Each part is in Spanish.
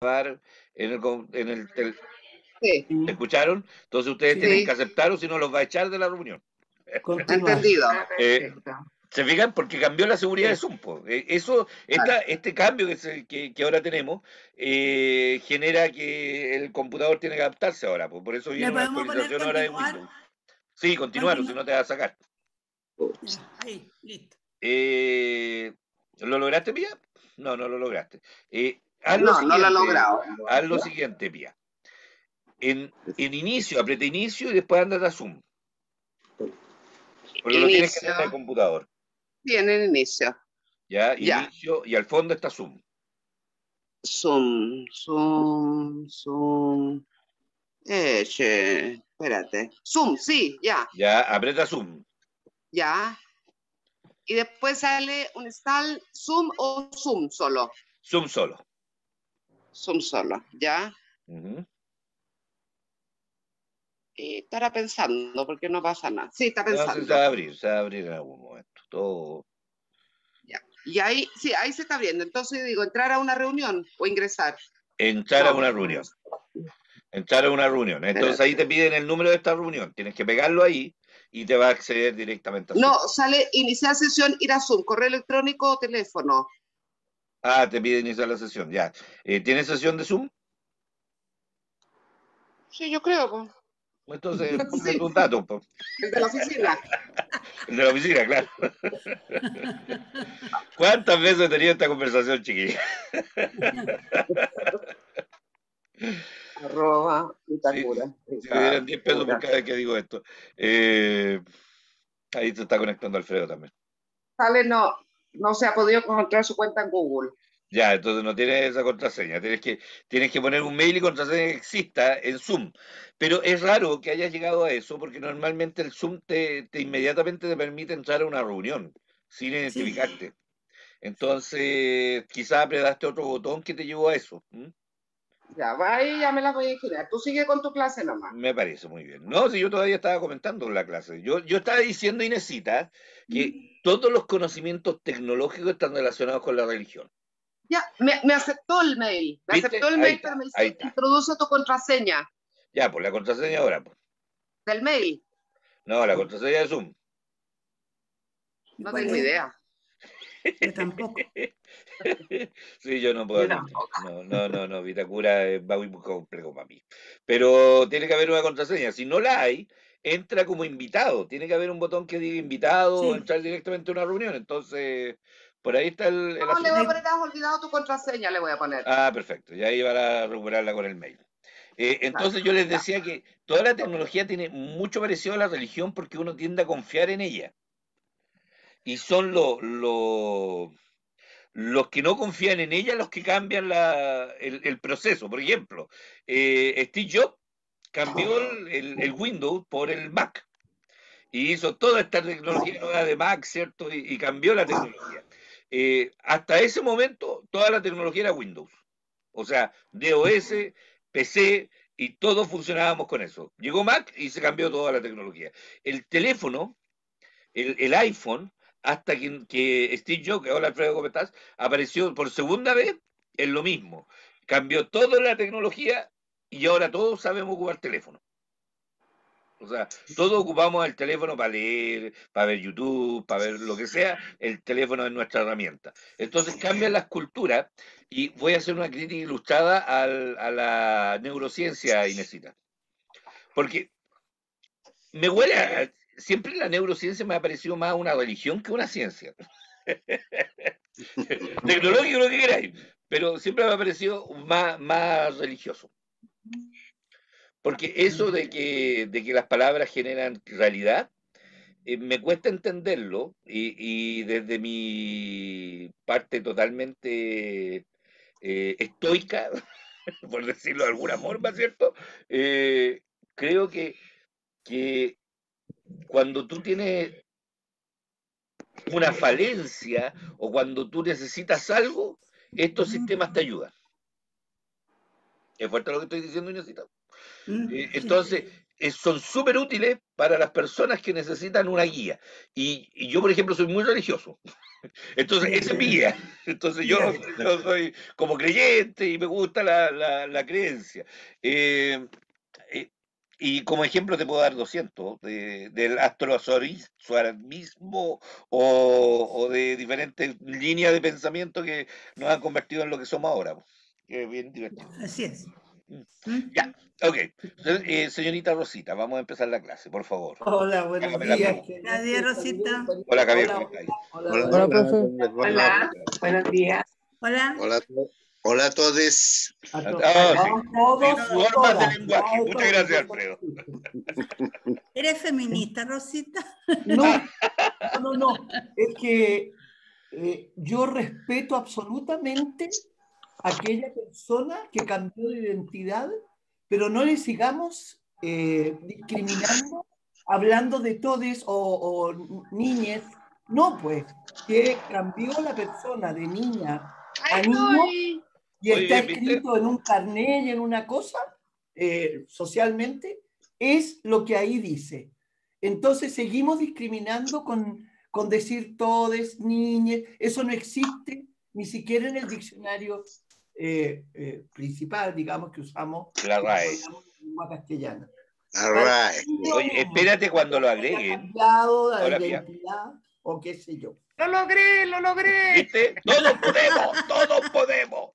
grabar en el, en el, Sí, ¿Escucharon? Entonces ustedes Sí. tienen que aceptar o si no los va a echar de la reunión. Continúa. entendido. Eh, ¿Se fijan? Porque cambió la seguridad de Zoom. Eh, Eso, esta, este cambio que, se- que, que ahora tenemos eh, genera que el computador tiene que adaptarse ahora. po. Por eso viene ¿Le una actualización ahora de? Windows. Sí, continuar, o si no te va a sacar. Ahí, listo. Eh, ¿Lo lograste, Pía? No, no lo lograste. Eh, haz lo No, no lo siguiente, logrado. Haz lo siguiente, Pía. En, en inicio, aprieta inicio y después anda a Zoom. Porque lo tienes que hacer en el computador. Tiene inicio. ¿ya? Ya. Inicio y al fondo está Zoom. Zoom, zoom, zoom. Eh, che, espérate. Zoom, sí, ya, Ya, aprieta Zoom. ya. Y después sale un install Zoom o Zoom solo. Zoom solo. Zoom solo, ya. Y estará pensando, porque no pasa nada. Sí, está No, pensando. se va a abrir, se va a abrir en algún momento. Todo. Y ahí, sí, ahí se está abriendo. Entonces digo, entrar a una reunión o ingresar. Entrar a una reunión. Entrar a una reunión. Entonces ahí te piden el número de esta reunión. Tienes que pegarlo ahí y te va a acceder directamente a Zoom. No, sale iniciar sesión, ir a Zoom, correo electrónico o teléfono. Ah, te pide iniciar la sesión, ya. Eh, ¿Tienes sesión de Zoom? Sí, yo creo, po. Entonces, Sí. ponme tus datos, po. el de la oficina. El de la oficina, claro. ¿Cuántas veces he tenido esta conversación, chiquilla? Arroba, Vitacura. Si me dieran 10 pesos por cada vez que digo esto. Eh, ahí se está conectando Alfredo también. Sale, no, no se ha podido encontrar su cuenta en Google. Ya, entonces no tienes esa contraseña. Tienes que, tienes que poner un mail y contraseña que exista en Zoom. Pero es raro que hayas llegado a eso porque normalmente el Zoom te, te inmediatamente te permite entrar a una reunión sin identificarte. Entonces, quizás apretaste otro botón que te llevó a eso. Ya, va ahí, ya me la voy a ingeniar. Tú sigue con tu clase nomás. Me parece muy bien. No, si yo todavía estaba comentando la clase. Yo, yo estaba diciendo, Inesita, que todos los conocimientos tecnológicos están relacionados con la religión. Ya, me, me aceptó el mail. Me ¿Viste? aceptó el Ahí mail, está, pero me dice, introduce tu contraseña Ya, pues la contraseña ahora. pues. del mail. No, la contraseña de Zoom. No ¿Cuál tengo idea. Yo tampoco. Sí, yo no puedo. Yo. No, no, no, no, Vitacura es va muy complejo para mí. Pero tiene que haber una contraseña. Si no la hay, entra como invitado. Tiene que haber un botón que diga invitado o entrar directamente a una reunión. Entonces, por ahí está el, el No, le voy a poner, has olvidado tu contraseña, le voy a poner. Ah, perfecto. Y ahí a recuperarla con el mail. Eh, entonces yo les decía que toda la tecnología tiene mucho parecido a la religión porque uno tiende a confiar en ella. Y son los los los que no confían en ella los que cambian la- el, proceso. Por ejemplo, eh, Steve Jobs cambió el, el- Windows por el Mac. Y hizo toda esta tecnología de Mac, ¿cierto? Y, cambió la tecnología. Eh, hasta ese momento, toda la tecnología era Windows. O sea, DOS, PC y todos funcionábamos con eso. Llegó Mac y se cambió toda la tecnología. El teléfono, el, el iPhone, hasta que, que Steve Jobs, hola Alfredo, ¿cómo estás? Apareció por segunda vez en lo mismo. Cambió toda la tecnología y ahora todos sabemos ocupar teléfono. O sea, todos ocupamos el teléfono para leer, para ver YouTube, para ver lo que sea. El teléfono es nuestra herramienta. Entonces cambian las culturas y voy a hacer una crítica ilustrada a la neurociencia, Inesita. Porque me huele a- Siempre la neurociencia me ha parecido más una religión que una ciencia. Tecnológico, lo que queráis, pero siempre me ha parecido más, más religioso. Porque eso de que, de que las palabras generan realidad, eh, me cuesta entenderlo y, desde mi parte totalmente eh, estoica, por decirlo de alguna forma, ¿cierto? Eh, creo que, que cuando tú tienes una falencia o cuando tú necesitas algo, estos sistemas te ayudan. ¿Es fuerte lo que estoy diciendo, Inesita? Mm, Eh, entonces, eh, son súper útiles para las personas que necesitan una guía. Y, y yo, por ejemplo, soy muy religioso. Entonces, esa es mi guía. Entonces, yo, soy como creyente y me gusta la, la- la creencia. Eh, y como ejemplo te puedo dar 200 de, del astrozorismo o, o de diferentes líneas de pensamiento que nos han convertido en lo que somos ahora. Que es bien divertido. Así es. Mm. Mm. Ya. Ok, eh, señorita Rosita, vamos a empezar la clase, por favor. Hola, buenos Hágame días. Buenos días, Rosita. Hola, Javier, Hola, hola, Hola, hola. profe. Hola, buenos días. Hola. Hola, hola a todos. A Ah, sí. todos, formas de lenguaje. Muchas gracias. Alfredo. ¿Eres feminista, Rosita? No, no, no. Es que eh, yo respeto absolutamente a aquella persona que cambió de identidad, pero no le sigamos eh, discriminando, hablando de todes o, o niñes. No, pues, que cambió la persona de niña a niño y Muy está escrito en un carnet y en una cosa, eh, socialmente, es lo que ahí dice. Entonces seguimos discriminando con, con decir todes, niñas, eso no existe ni siquiera en el diccionario eh, eh, principal, digamos, que usamos La RAE. en lengua castellana. All right. Oye, espérate cuando lo agreguen. cambiado la Hola, Pía. identidad o qué sé yo. Lo logré, lo logré. ¿Viste? Todos podemos, todos podemos.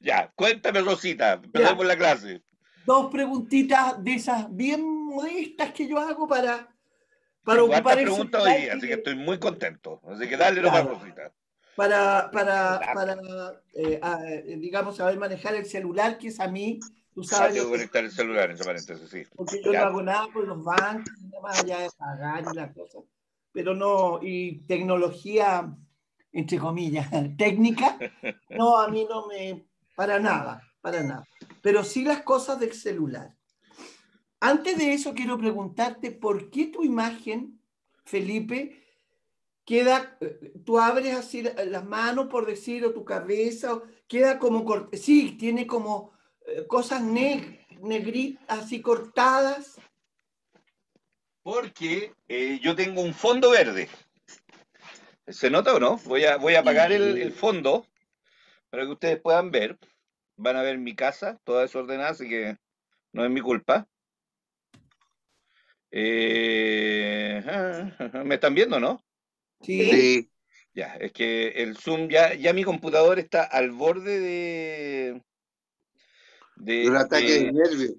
Ya, cuéntame, Rosita, empecemos la clase. Dos preguntitas de esas bien modestas que yo hago para, para Tengo ocupar el preguntas celular hoy día, que- así que estoy muy contento. Así que dale nomás, Claro. Rosita. para, para, para eh, a- digamos, saber manejar el celular, que es a mí, tú sabes, que conectar el celular, entre paréntesis, sí. porque yo Ya. no hago nada por los bancos, nada más allá de pagar y la cosa, pero no, y tecnología, entre comillas, técnica, no, a mí no me, para nada, para nada, pero sí las cosas del celular. Antes de eso quiero preguntarte, ¿por qué tu imagen, Felipe, queda, tú abres así la- las manos, por decir, o tu cabeza, queda como, sí, tiene como eh, cosas neg negritas, así cortadas. Porque eh, yo tengo un fondo verde. ¿Se nota o no? Voy a, voy a apagar el, el fondo para que ustedes puedan ver. Van a ver mi casa, toda desordenada, así que no es mi culpa. Eh, ¿Me están viendo, no? Sí. Sí. Ya, es que el Zoom, ya, ya mi computador está al borde de... de- Un ataque de- de nervios.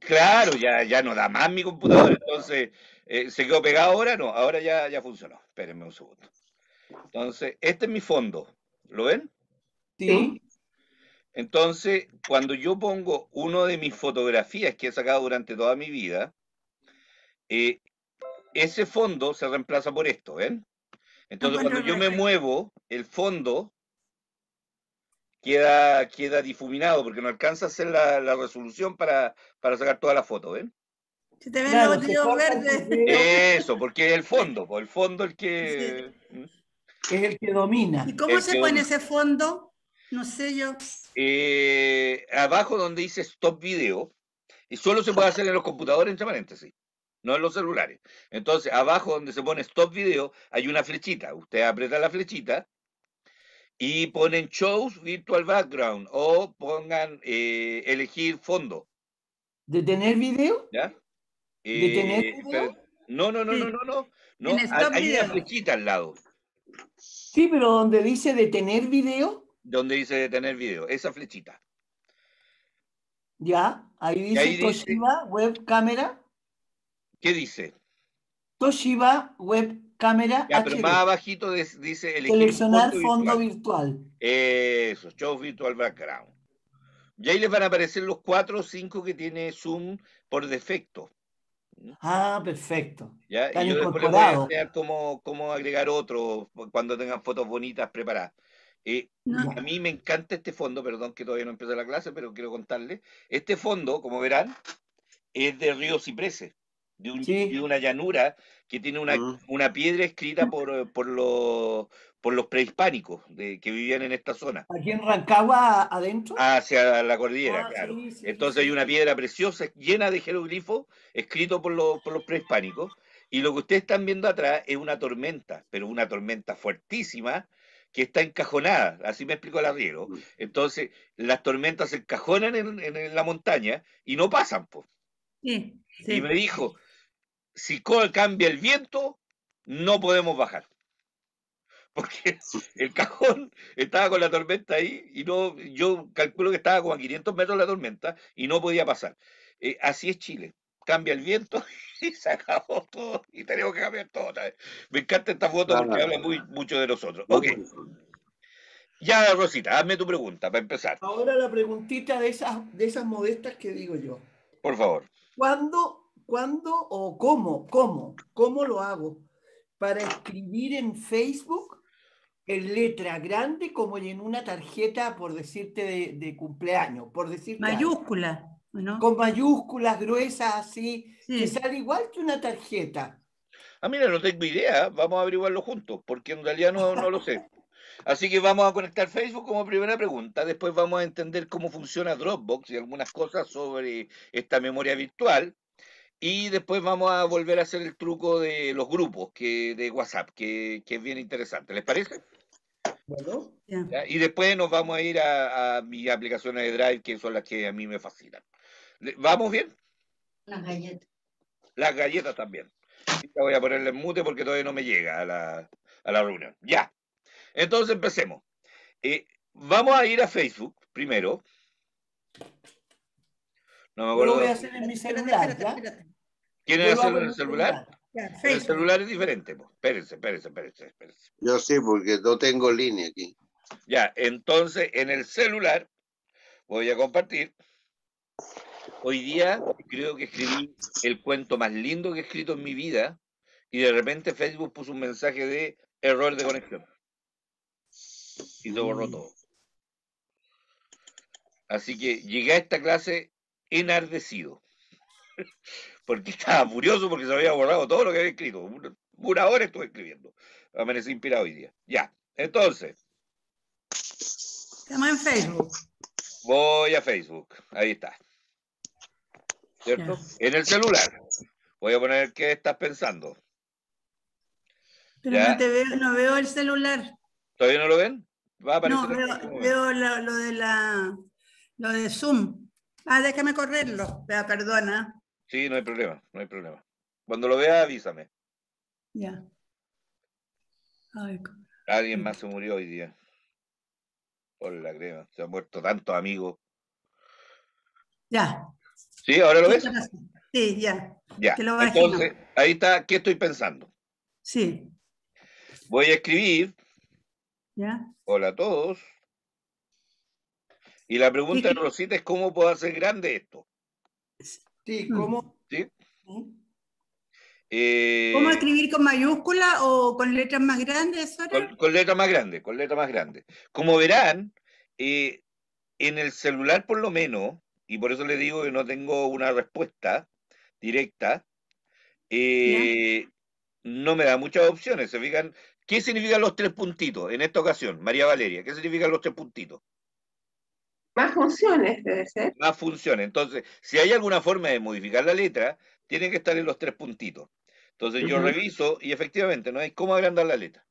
Claro, ya, ya no da más mi computador, entonces eh, se quedó pegado ahora, no, ahora ya, ya funcionó. Espérenme un segundo. Entonces, este es mi fondo, ¿lo ven? Sí. Entonces, cuando yo pongo uno de mis fotografías que he sacado durante toda mi vida, eh, ese fondo se reemplaza por esto, ¿ven? Entonces, Encuentro cuando yo me muevo, el fondo queda, queda difuminado porque no alcanza a hacer la, la resolución para, para sacar toda la foto, ¿ven? Se te ven Claro, los verdes. Eso, porque es el fondo, pues el fondo el que... ¿Mm? Es el que domina. ¿Y cómo El se pone ese fondo? No sé yo. Eh, abajo donde dice Stop Video, y solo se puede hacer en los computadores, entre paréntesis, no en los celulares. Entonces, abajo donde se pone Stop Video, hay una flechita. Usted aprieta la flechita y ponen Choose Virtual Background o pongan eh, elegir fondo, ¿De tener video? ¿ya? ¿De tener Eh, video? pero- no, no, no, Sí. no, no, no. no En hay- hay una Video. flechita al lado Sí, pero donde dice de tener video, donde dice detener video, esa flechita. ya, ahí dice ahí dice- Toshiba Web Cámara, ¿Qué dice? Toshiba Web Cámara Ya, pero HD. más abajito dice elegir Seleccionar fondo fondo virtual. virtual. Eso, Show Virtual Background. Y ahí les van a aparecer los cuatro o cinco que tiene Zoom por defecto. Ah, perfecto. ¿ya? Están y yo después les voy a cómo, cómo agregar otro cuando tengan fotos bonitas preparadas. Eh, No. A mí me encanta este fondo, perdón que todavía no empecé la clase, pero quiero contarles. Este fondo, como verán, es de Río Ciprese. de, un- Sí. de una llanura que tiene una, Mm. una piedra escrita por, eh, por, los, por los prehispánicos de, que vivían en esta zona, Aquí en Rancagua adentro. hacia la cordillera, Ah, claro. sí, sí, Entonces hay una piedra preciosa llena de jeroglifos escritos por los, por los prehispánicos. Y lo que ustedes están viendo atrás es una tormenta, pero una tormenta fuertísima que está encajonada. Así me explicó el arriero. Mm. Entonces, las tormentas se encajonan en, en- en la montaña y no pasan. po. Sí, Y me dijo, si cambia el viento, no podemos bajar. Porque el cajón estaba con la tormenta ahí y no, yo calculo que estaba como a 500 metros la tormenta y no podía pasar. Eh, así es Chile. Cambia el viento y se acabó todo y tenemos que cambiar todo otra vez. Me encanta esta foto porque Ah. habla muy, mucho de nosotros. Ok, ya Rosita, hazme tu pregunta para empezar, Ahora la preguntita de esas, de esas modestas que digo yo. por favor. ¿Cuándo, cuándo o cómo, cómo, cómo lo hago para escribir en Facebook en letra grande como en una tarjeta, por decirte, de, de cumpleaños, por decirte? Mayúscula, ¿no? con mayúsculas gruesas así, que Sí. sale igual que una tarjeta. Ah, mira, no tengo idea. Vamos a averiguarlo juntos, porque en realidad no, no lo sé. Así que vamos a conectar Facebook como primera pregunta. Después vamos a entender cómo funciona Dropbox y algunas cosas sobre esta memoria virtual. Y después vamos a volver a hacer el truco de los grupos que, de WhatsApp, que, que es bien interesante. ¿Les parece? Bueno. Y después nos vamos a ir a, a mis aplicaciones de Drive, que son las que a mí me fascinan. ¿Vamos bien? Las galletas. Las galletas también. Voy a ponerle en mute porque todavía no me llega a la, a la reunión. Ya. Entonces empecemos. Eh, vamos a ir a Facebook primero. No me acuerdo. lo voy a hacer en mi celular, espérate, ¿ya? espérate. ¿Quieren lo hacerlo en el celular? Ya, el celular es diferente. pues. Espérense, espérense, espérense, espérense. Yo sí, porque no tengo línea aquí. Ya, entonces en el celular voy a compartir. Hoy día creo que escribí el cuento más lindo que he escrito en mi vida y de repente Facebook puso un mensaje de error de conexión. Y se borró todo. Así que llegué a esta clase enardecido. Porque estaba furioso porque se había borrado todo lo que había escrito. Una, una hora estuve escribiendo. Amanecí inspirado hoy día. Ya. Entonces, Estamos en Facebook. Voy a Facebook. Ahí está. ¿Cierto? En el celular. Voy a poner qué estás pensando. Pero Ya. no te veo, no veo el celular. ¿Todavía no lo ven? Va a aparecer. No, en veo, lo, lo de la lo de Zoom. Ah, déjame correrlo. Perdona. Sí, no hay problema, no hay problema. Cuando lo vea, avísame. Ya. Ay, Alguien más se murió hoy día. Por la crema. Se han muerto tantos amigos. ya. ¿Sí? ¿Ahora lo ves? Sí, ya. Ya. que lo bajé, Entonces, ahí está. ¿Qué estoy pensando? Sí. Voy a escribir. Ya. Hola a todos. Y la pregunta de. Rosita es cómo puedo hacer grande esto. Sí, Mm. ¿cómo? ¿Sí? Eh, ¿Cómo escribir con mayúscula o con letras más grandes? Con, con letra más grande, con letra más grande. Como verán, eh, en el celular por lo menos, y por eso les digo que no tengo una respuesta directa, eh, no me da muchas opciones. ¿Se fijan? ¿Qué significan los tres puntitos en esta ocasión? María Valeria, ¿qué significan los tres puntitos? Más funciones debe ser. Más funciones. Entonces, si hay alguna forma de modificar la letra, tiene que estar en los tres puntitos. Entonces yo reviso y efectivamente no hay cómo agrandar la letra.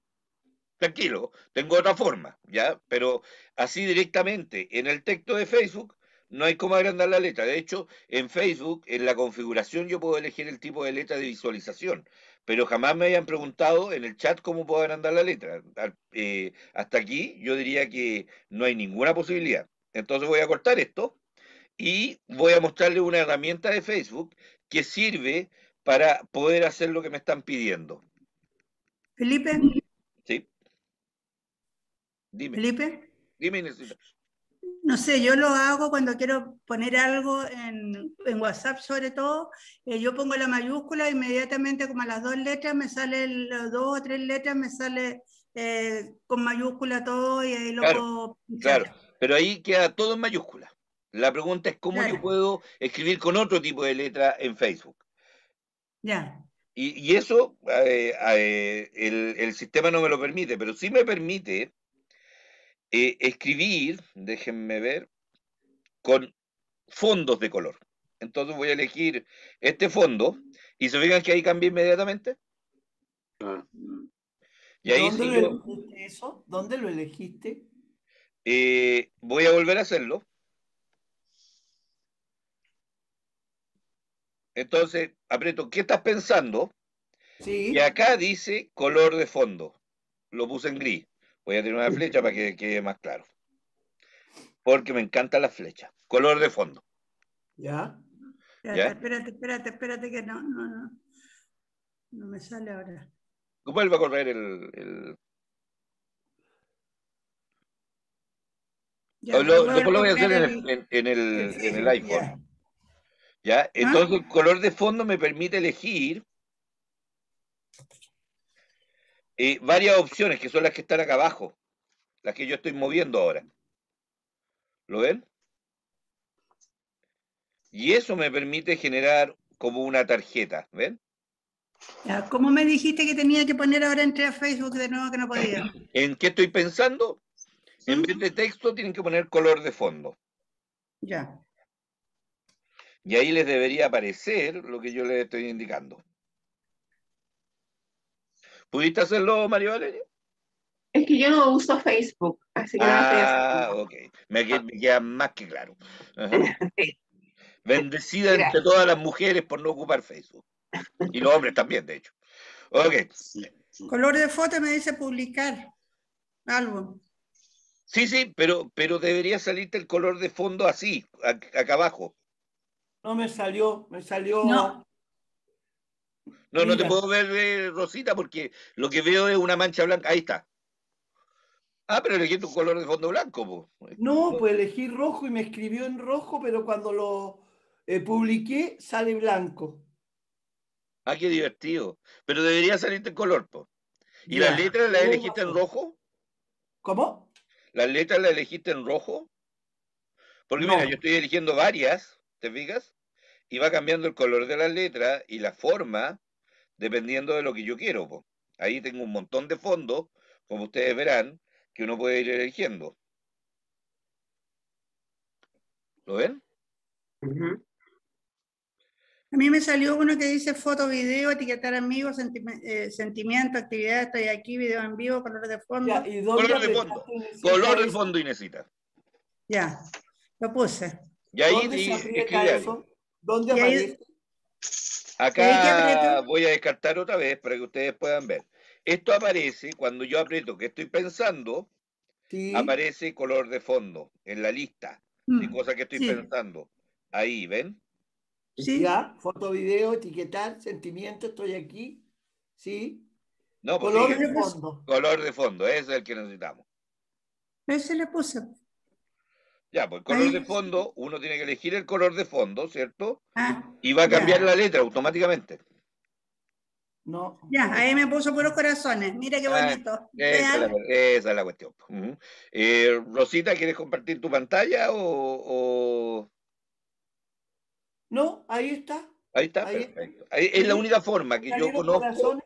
Tranquilo, tengo otra forma, ¿ya? Pero así directamente en el texto de Facebook no hay cómo agrandar la letra. De hecho, en Facebook, en la configuración, yo puedo elegir el tipo de letra de visualización, pero jamás me habían preguntado en el chat cómo puedo agrandar la letra. Eh, hasta aquí yo diría que no hay ninguna posibilidad. Entonces voy a cortar esto y voy a mostrarle una herramienta de Facebook que sirve para poder hacer lo que me están pidiendo. Felipe, ¿Sí? Dime, Felipe. dime, Inesita. No sé, yo lo hago cuando quiero poner algo en, en WhatsApp, sobre todo. eh, yo pongo la mayúscula, inmediatamente, como a las dos letras, me sale, el- dos o tres letras, me sale eh, con mayúscula todo y ahí lo Claro, puedo. Claro, pero ahí queda todo en mayúscula. La pregunta es cómo yo puedo escribir con otro tipo de letra en Facebook. Ya. Y, y eso eh, eh, el, el sistema no me lo permite, pero sí me permite eh, escribir, déjenme ver, con fondos de color. Entonces voy a elegir este fondo y se fijan que ahí cambia inmediatamente. Ah, Y ahí ¿Dónde sigo- lo elegiste eso? ¿Dónde lo elegiste? Eh, voy a volver a hacerlo. Entonces aprieto, ¿qué estás pensando? Sí. Y acá dice color de fondo. Lo puse en gris. Voy a tener una flecha para que quede más claro. Porque me encantan las flechas. Color de fondo. Ya. Espérate, ¿Ya? espérate, espérate, espérate que no, no, no. No me sale ahora. ¿Cómo él va a correr el, el- Ya, lo- voy a después lo voy a hacer en el, en- en el- Sí, en el ya. iPhone. ¿Ya? Entonces el color de fondo me permite elegir eh, varias opciones que son las que están acá abajo, las que yo estoy moviendo ahora. ¿Lo ven? Y eso me permite generar como una tarjeta, ¿ven? ¿Cómo me dijiste que tenía que poner ahora entré a Facebook de nuevo que no podía? ¿En qué estoy pensando? En vez de texto tienen que poner color de fondo. Ya. Y ahí les debería aparecer lo que yo les estoy indicando. ¿Pudiste hacerlo, Mario Valeria? Es que yo no uso Facebook, así que no estoy Ah, ok. Me, que- me queda más que claro. Sí. Bendecida entre todas las mujeres por no ocupar Facebook. Y los hombres también, de hecho. Ok. Color de foto me dice publicar. Álbum. Sí, sí, pero, pero debería salirte el color de fondo así, ac- acá abajo. No me salió, me salió. No. No, no te puedo ver, eh, Rosita, porque lo que veo es una mancha blanca. Ahí está. Ah, pero elegí tu color de fondo blanco, po. No, pues elegí rojo y me escribió en rojo, pero cuando lo eh, publiqué sale blanco. Ah, qué divertido. Pero debería salirte el color, po. ¿Y Ya. las letras las elegiste en rojo? ¿Cómo? ¿Las letras las elegiste en rojo? Porque No. mira, yo estoy eligiendo varias, ¿te fijas? Y va cambiando el color de las letras y la forma dependiendo de lo que yo quiero. po. Ahí tengo un montón de fondos, como ustedes verán, que uno puede ir eligiendo. ¿Lo ven? A mí me salió uno que dice foto, video, etiquetar amigos, sentime- eh, sentimiento, actividad, estoy aquí, video en vivo, color de fondo. Ya, ¿y dónde Color de fondo. Color de fondo y necesita. Ya, lo puse. Y ahí ¿Dónde di- se eso? ¿Dónde Y ahí- aparece? Acá voy a descartar otra vez para que ustedes puedan ver. Esto aparece cuando yo aprieto que estoy pensando, Sí. aparece color de fondo en la lista de Mm, cosas que estoy sí. pensando. Ahí, ¿ven? Sí. Ya, foto, video, etiquetar, sentimiento, estoy aquí. Sí. No, pues Color de fondo. color de fondo, ese es el que necesitamos. Ese le puse. Ya, pues color Ahí. de fondo, uno tiene que elegir el color de fondo, ¿cierto? Ah, Y va a Ya. cambiar la letra automáticamente. No. ya, ahí me puso puros corazones. Mira qué Ah, bonito. Esa es, la, Vean. esa es la cuestión. Eh, Rosita, ¿quieres compartir tu pantalla o, o- No, ahí está. Ahí está, Ahí. perfecto. Ahí- es la única forma que yo ¿Salieron conozco.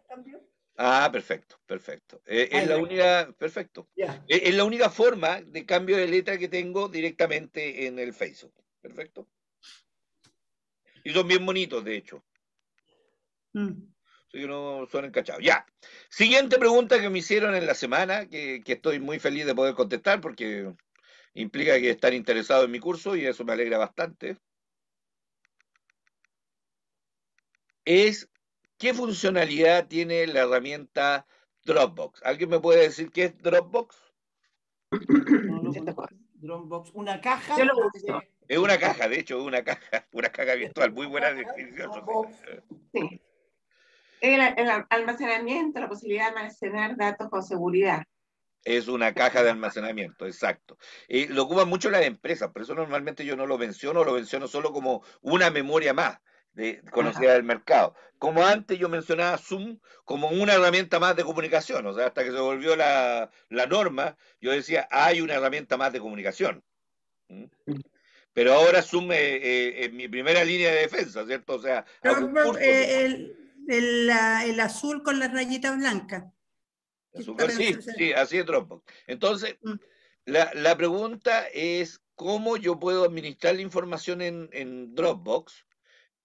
Ah, perfecto, perfecto. Eh, es la única, perfecto. Eh, Es la única forma de cambio de letra que tengo directamente en el Facebook. Perfecto. Y son bien bonitos, de hecho. Mm. Así que no son encachados. Ya. Siguiente pregunta que me hicieron en la semana, que, que estoy muy feliz de poder contestar porque implica que están interesados en mi curso y eso me alegra bastante. Es, ¿qué funcionalidad tiene la herramienta Dropbox? ¿Alguien me puede decir qué es Dropbox? No conozco. Dropbox. Una caja. Yo lo donde- uso. Es una caja, de hecho, es una caja, una caja virtual. Muy buena. Rosita. Sí. El, el almacenamiento, la posibilidad de almacenar datos con seguridad. Es una caja de almacenamiento, exacto. Eh, lo ocupan mucho las empresas, por eso normalmente yo no lo menciono, lo menciono solo como una memoria más de, conocida del mercado. Como antes yo mencionaba Zoom como una herramienta más de comunicación, o sea, hasta que se volvió la, la norma, yo decía, hay una herramienta más de comunicación. ¿Mm? Pero ahora Zoom es, es- es mi primera línea de defensa, ¿cierto? O sea, eh, el, el, azul con. La super- sí, sí. sí, así es Dropbox. Entonces, Mm. la, la pregunta es cómo yo puedo administrar la información en, en Dropbox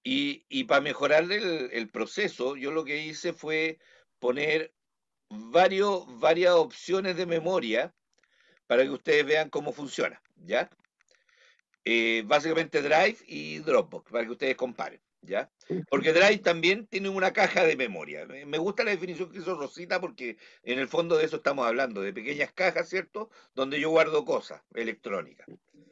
y, para mejorar el, el proceso, yo lo que hice fue poner varios, varias opciones de memoria para que ustedes vean cómo funciona, ¿ya? Eh, básicamente Drive y Dropbox, para que ustedes comparen, ¿ya? Porque Drive también tiene una caja de memoria. Me gusta la definición que hizo Rosita porque en el fondo de eso estamos hablando, de pequeñas cajas, ¿cierto? Donde yo guardo cosas electrónicas.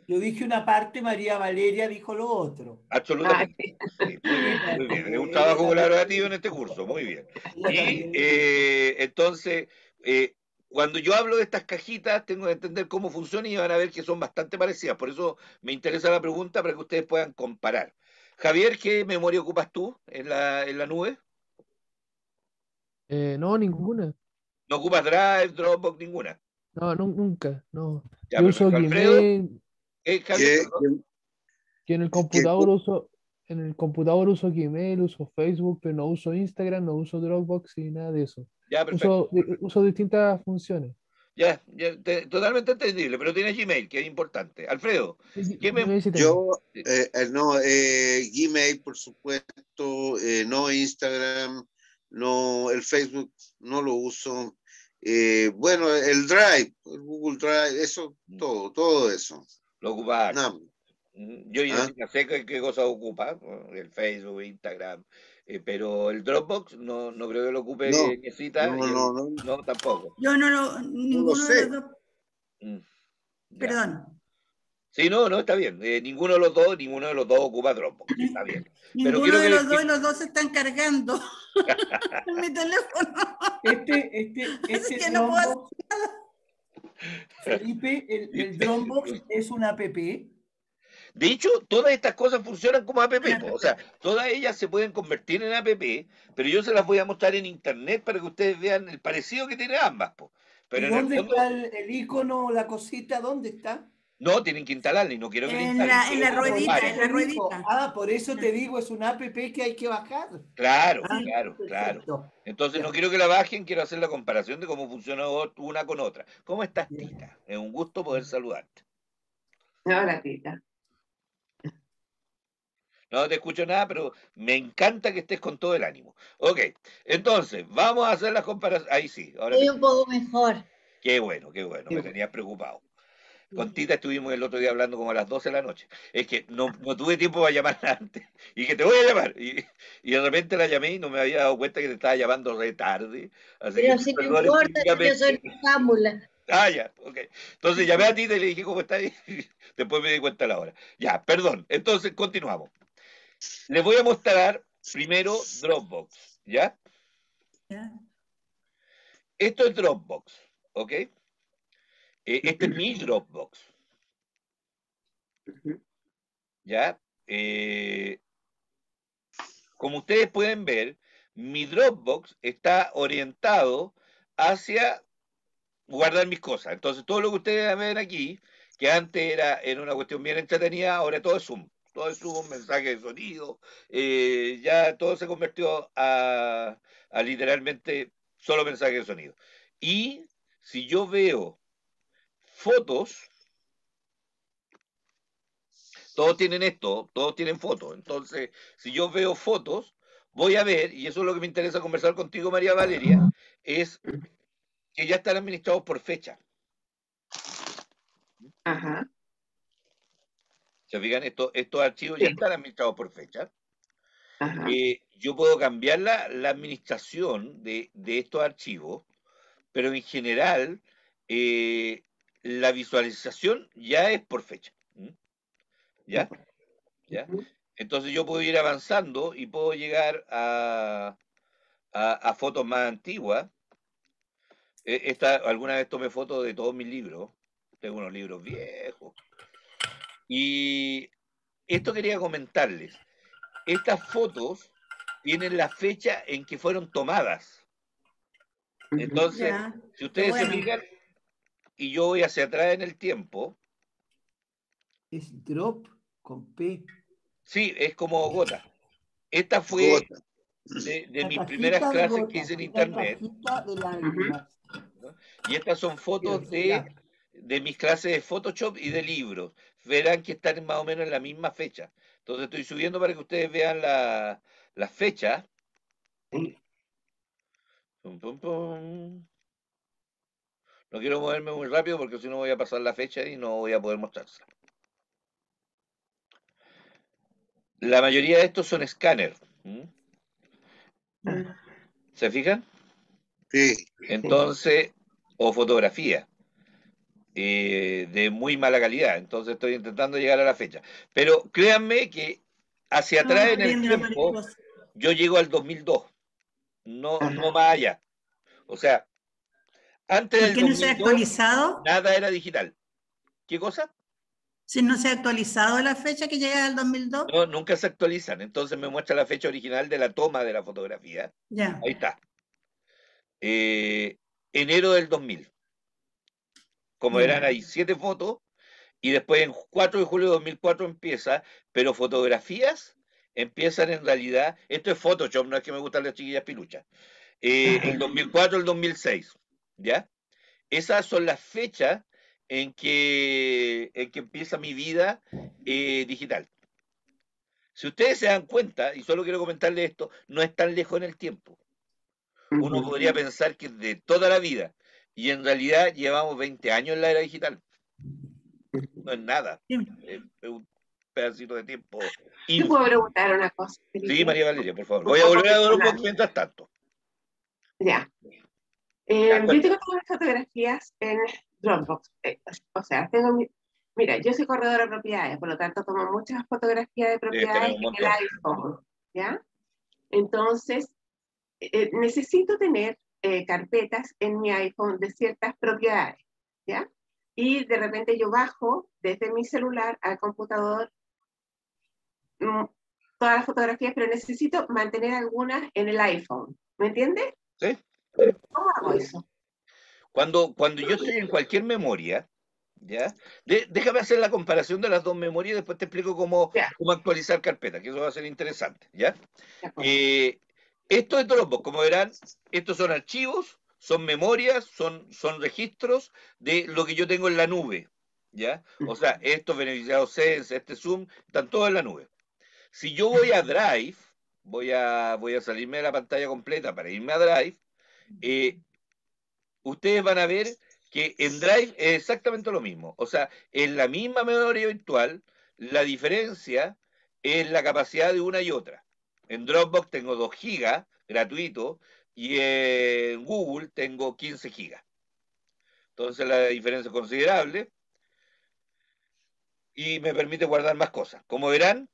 Yo dije una parte, María Valeria dijo lo otro. Absolutamente. Sí, muy bien, muy bien. Es un trabajo colaborativo en este curso, muy bien. Y eh, entonces, eh, cuando yo hablo de estas cajitas, tengo que entender cómo funcionan y van a ver que son bastante parecidas. Por eso me interesa la pregunta para que ustedes puedan comparar. Javier, ¿qué memoria ocupas tú en la, en la nube? Eh, no, ninguna. ¿No ocupas Drive, Dropbox, ninguna? No, nu- nunca, no. Ya, Yo uso Gmail, ¿qué, Javier, ¿Qué- perdón? que en el computador uso, en el computador uso Gmail, uso Facebook, pero no uso Instagram, no uso Dropbox y nada de eso. Ya, perfecto. Uso, uso distintas funciones. Ya, ya, te- totalmente entendible, pero tienes Gmail, que es importante. Alfredo, ¿Qué me-. Yo, eh, eh, no, eh, Gmail, por supuesto, eh, no Instagram, no el Facebook, no lo uso. Eh, bueno, el Drive, el Google Drive, eso, todo, todo eso. lo ocupas. Nada. Mm, Yo ya Ah. sé qué, qué cosas ocupa, ¿no? el Facebook, Instagram, eh, pero el Dropbox no, no creo que lo ocupe No, Niesita, no, el- no, no. no, tampoco. Yo no lo, ninguno de sé. los dos, Mm, perdón, Sí, no, no, está bien. Eh, ninguno de los dos, ninguno de los dos ocupa Dropbox, está bien. Pero ninguno de que- los dos que- los dos se están cargando en mi teléfono. Este, este, Es este que no puedo Dropbox, Felipe, el, el Dropbox es una app. De hecho, todas estas cosas funcionan como app, po. o sea, todas ellas se pueden convertir en app, pero yo se las voy a mostrar en internet para que ustedes vean el parecido que tiene ambas. po. Pero ¿Y en el dónde fondo, está el, el icono, la cosita? ¿Dónde está? no, tienen que instalarla y no quiero que la En instalen. la- en la ruedita, en la ruedita. Ah, por eso te digo, es una app que hay que bajar. Claro, Ah, claro, claro. Entonces Ya. no quiero que la bajen, quiero hacer la comparación de cómo funciona una con otra. ¿Cómo estás. Tita? Es un gusto poder saludarte. Ahora, tita. No te escucho nada, pero me encanta que estés con todo el ánimo. Ok, entonces, vamos a hacer las comparaciones. Ahí sí, ahora te- Estoy un poco mejor. Qué bueno, qué bueno, me tenías preocupado. Con Tita estuvimos el otro día hablando como a las 12 de la noche. Es que no, no tuve tiempo para llamarla antes. Y que te voy a llamar. Y, y de repente la llamé y no me había dado cuenta que te estaba llamando re tarde. Así Pero que si no importa, yo soy noctámbula. Ah, ya, ok. Entonces llamé a Tita y le dije, ¿cómo estás? Y después me di cuenta a la hora. Ya, perdón. Entonces continuamos. Les voy a mostrar primero Dropbox, ¿ya? Esto es Dropbox, ¿ok? Eh, este es mi Dropbox. ¿Ya? Eh, como ustedes pueden ver, mi Dropbox está orientado hacia guardar mis cosas. Entonces, todo lo que ustedes ven aquí, que antes era, era una cuestión bien entretenida, ahora todo es Zoom. Todo es Zoom, mensaje de sonido. eh, ya todo se convirtió a, a literalmente solo mensaje de sonido. Y si yo veo fotos, todos tienen esto, todos tienen fotos. Entonces, si yo veo fotos, voy a ver, y eso es lo que me interesa conversar contigo, María Valeria, es que ya están administrados por fecha. Ajá. ¿Se fijan? Esto- estos archivos ya están administrados por fecha. Eh, yo puedo cambiar la, la administración de, de estos archivos, pero en general eh, la visualización ya es por fecha. ¿m? ¿Ya? ¿Ya? Entonces yo puedo ir avanzando y puedo llegar a, a, a fotos más antiguas. Eh, Esta, alguna vez tomé fotos de todos mis libros. Tengo unos libros viejos. Y esto quería comentarles. Estas fotos tienen la fecha en que fueron tomadas. Entonces, Ya. si ustedes se fijan, y yo voy hacia atrás en el tiempo, Es drop con P. sí, es como gota. Esta fue, Gota. de, mis primeras de clases que hice en internet. la. Y estas son fotos de, de mis clases de Photoshop y de libros. Verán que están más o menos en la misma fecha. Entonces estoy subiendo para que ustedes vean la- las fechas. Sí. Pum, pum. No quiero moverme muy rápido porque si no voy a pasar la fecha y no voy a poder mostrársela. La mayoría de estos son escáner. ¿m? ¿Se fijan? Sí, Entonces, o fotografía eh, de muy mala calidad. Entonces estoy intentando llegar a la fecha. Pero créanme que hacia atrás en el tiempo, mariposa. yo llego al 2002, no, Ajá. no más allá. O sea, antes ¿Por del qué no se ha 2002, actualizado? nada era digital. ¿Qué cosa? Si no se ha actualizado la fecha que llega al 2002, No, nunca se actualizan. Entonces me muestra la fecha original de la toma de la fotografía. ya. Ahí está. Eh, enero del 2000. Como verán, hay siete fotos y después en 4 de julio de 2004 empieza, pero fotografías empiezan en realidad, esto es Photoshop, no es que me gustan las chiquillas piluchas, eh, el 2004, el 2006, ¿ya? Esas son las fechas en que, en que empieza mi vida eh, digital. Si ustedes se dan cuenta, y solo quiero comentarles esto, no es tan lejos en el tiempo. Uno podría pensar que de toda la vida, y en realidad llevamos 20 años en la era digital. No es nada, Sí. es un pedacito de tiempo. Te puedo preguntar una cosa. Sí? María Valeria, por favor. Un Voy a poco volver a Dropbox personal. mientras tanto. Ya. Eh, yo tengo todas las fotografías en Dropbox. Eh, o sea, tengo mi- Mira, yo soy corredora de propiedades, por lo tanto tomo muchas fotografías de propiedades un en el iPhone, ¿ya? Entonces, eh, necesito tener eh, carpetas en mi iPhone de ciertas propiedades, ¿ya? Y de repente yo bajo desde mi celular al computador mm, todas las fotografías, pero necesito mantener algunas en el iPhone, ¿me entiendes? ¿Sí? ¿Cómo hago eso? Cuando, cuando yo estoy en cualquier memoria, ¿ya? De- déjame hacer la comparación de las dos memorias y después te explico cómo, cómo actualizar carpetas, que eso va a ser interesante, ¿ya? Eh, esto es Dropbox, como verán, estos son archivos, son memorias, son, son registros de lo que yo tengo en la nube, ¿ya? O sea, estos beneficiados Sense, este Zoom, están todos en la nube. Si yo voy a Drive, voy a, voy a salirme de la pantalla completa para irme a Drive, eh, ustedes van a ver que en Drive es exactamente lo mismo. O sea, en la misma memoria virtual, la diferencia es la capacidad de una y otra. En Dropbox tengo 2 gigas gratuito y en Google tengo 15 gigas. Entonces la diferencia es considerable y me permite guardar más cosas. Como verán,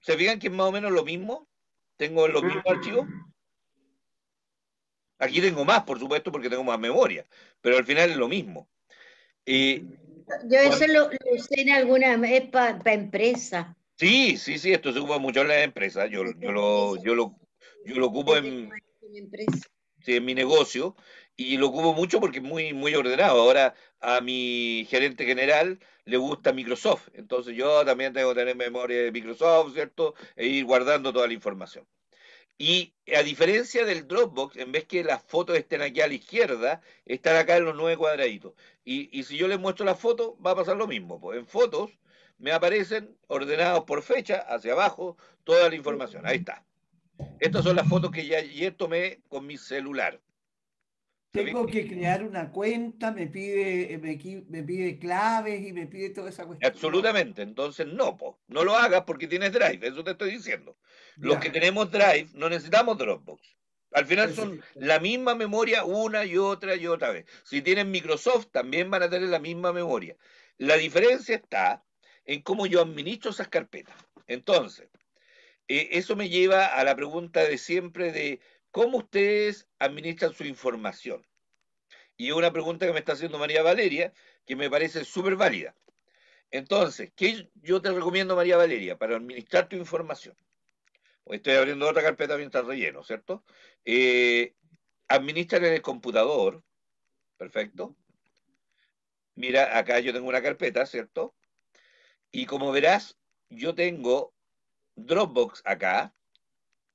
¿se fijan que es más o menos lo mismo? Tengo los mismos archivos. Aquí tengo más, por supuesto, porque tengo más memoria, pero al final es lo mismo. Yo eso lo, lo usé en alguna, es para empresa. Sí, sí, sí, esto se ocupa mucho en las empresas. Yo, yo, lo, yo, lo, yo lo ocupo en, sí, en mi negocio y lo ocupo mucho porque es muy, muy ordenado. Ahora a mi gerente general le gusta Microsoft, entonces yo también tengo que tener memoria de Microsoft, ¿cierto? E ir guardando toda la información. Y a diferencia del Dropbox, en vez que las fotos estén aquí a la izquierda, están acá en los nueve cuadraditos. Y, y si yo les muestro la foto, va a pasar lo mismo. Pues en fotos me aparecen ordenados por fecha, hacia abajo, toda la información. Ahí está. Estas son las fotos que ya ayer tomé con mi celular. Tengo que crear una cuenta, me pide, eh, me, me pide claves y me pide toda esa cuestión. Absolutamente. Entonces, no, po. no lo hagas porque tienes Drive. Eso te estoy diciendo. Los Ya. que tenemos Drive no necesitamos Dropbox. Al final son la misma memoria una y otra y otra vez. Si tienen Microsoft, también van a tener la misma memoria. La diferencia está en cómo yo administro esas carpetas. Entonces, eh, eso me lleva a la pregunta de siempre de cómo ustedes administran su información. Y es una pregunta que me está haciendo María Valeria, que me parece súper válida. Entonces, ¿qué yo te recomiendo, María Valeria, para administrar tu información? Estoy abriendo otra carpeta mientras relleno, ¿cierto? Eh, administra en el computador. Perfecto. Mira, acá yo tengo una carpeta, ¿cierto? Y como verás, yo tengo Dropbox acá,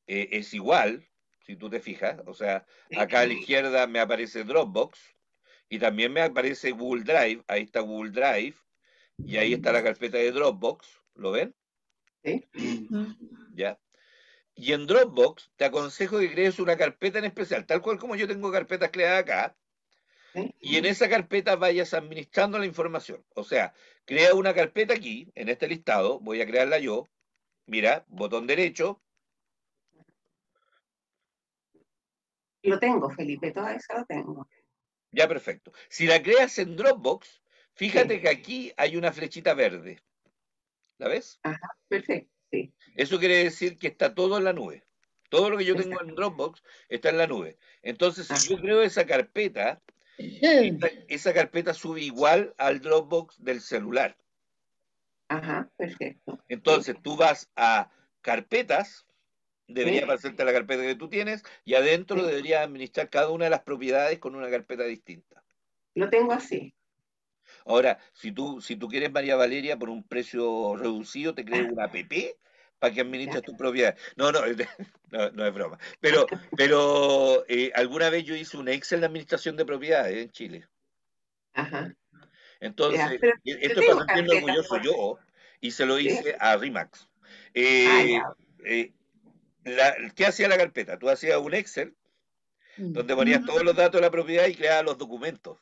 eh, es igual, si tú te fijas. O sea, acá a la izquierda me aparece Dropbox y también me aparece Google Drive. Ahí está Google Drive y ahí está la carpeta de Dropbox. ¿Lo ven? Sí. ¿Ya? Y en Dropbox te aconsejo que crees una carpeta en especial, tal cual como yo tengo carpetas creadas acá. Y en esa carpeta vayas administrando la información. O sea, crea una carpeta aquí, en este listado, voy a crearla yo. Mira, botón derecho, Lo tengo, Felipe, todo eso lo tengo. ya perfecto. Si la creas en Dropbox, fíjate que aquí hay una flechita verde. ¿La ves? Perfecto, sí. Eso quiere decir que está todo en la nube. Todo lo que yo tengo en Dropbox está en la nube. Entonces, si yo creo esa carpeta, esa, esa carpeta sube igual al Dropbox del celular. Ajá, perfecto. Entonces, tú vas a carpetas, debería Sí. aparecerte la carpeta que tú tienes, y adentro Sí. debería administrar cada una de las propiedades con una carpeta distinta. Lo tengo así. Ahora, si tú, si tú quieres María Valeria por un precio reducido, te crees una app para que administres tu propiedad. No, no, no, no es broma. Pero, pero eh, alguna vez yo hice un Excel de administración de propiedades en Chile. Ajá. Entonces, pero e- yo esto tengo para sentirme orgulloso yo, y se lo ¿Sí? hice a Rimax. Eh, Ah, eh, la- ¿Qué hacía la carpeta? Tú hacías un Excel donde ponías Mm. todos los datos de la propiedad y creabas los documentos.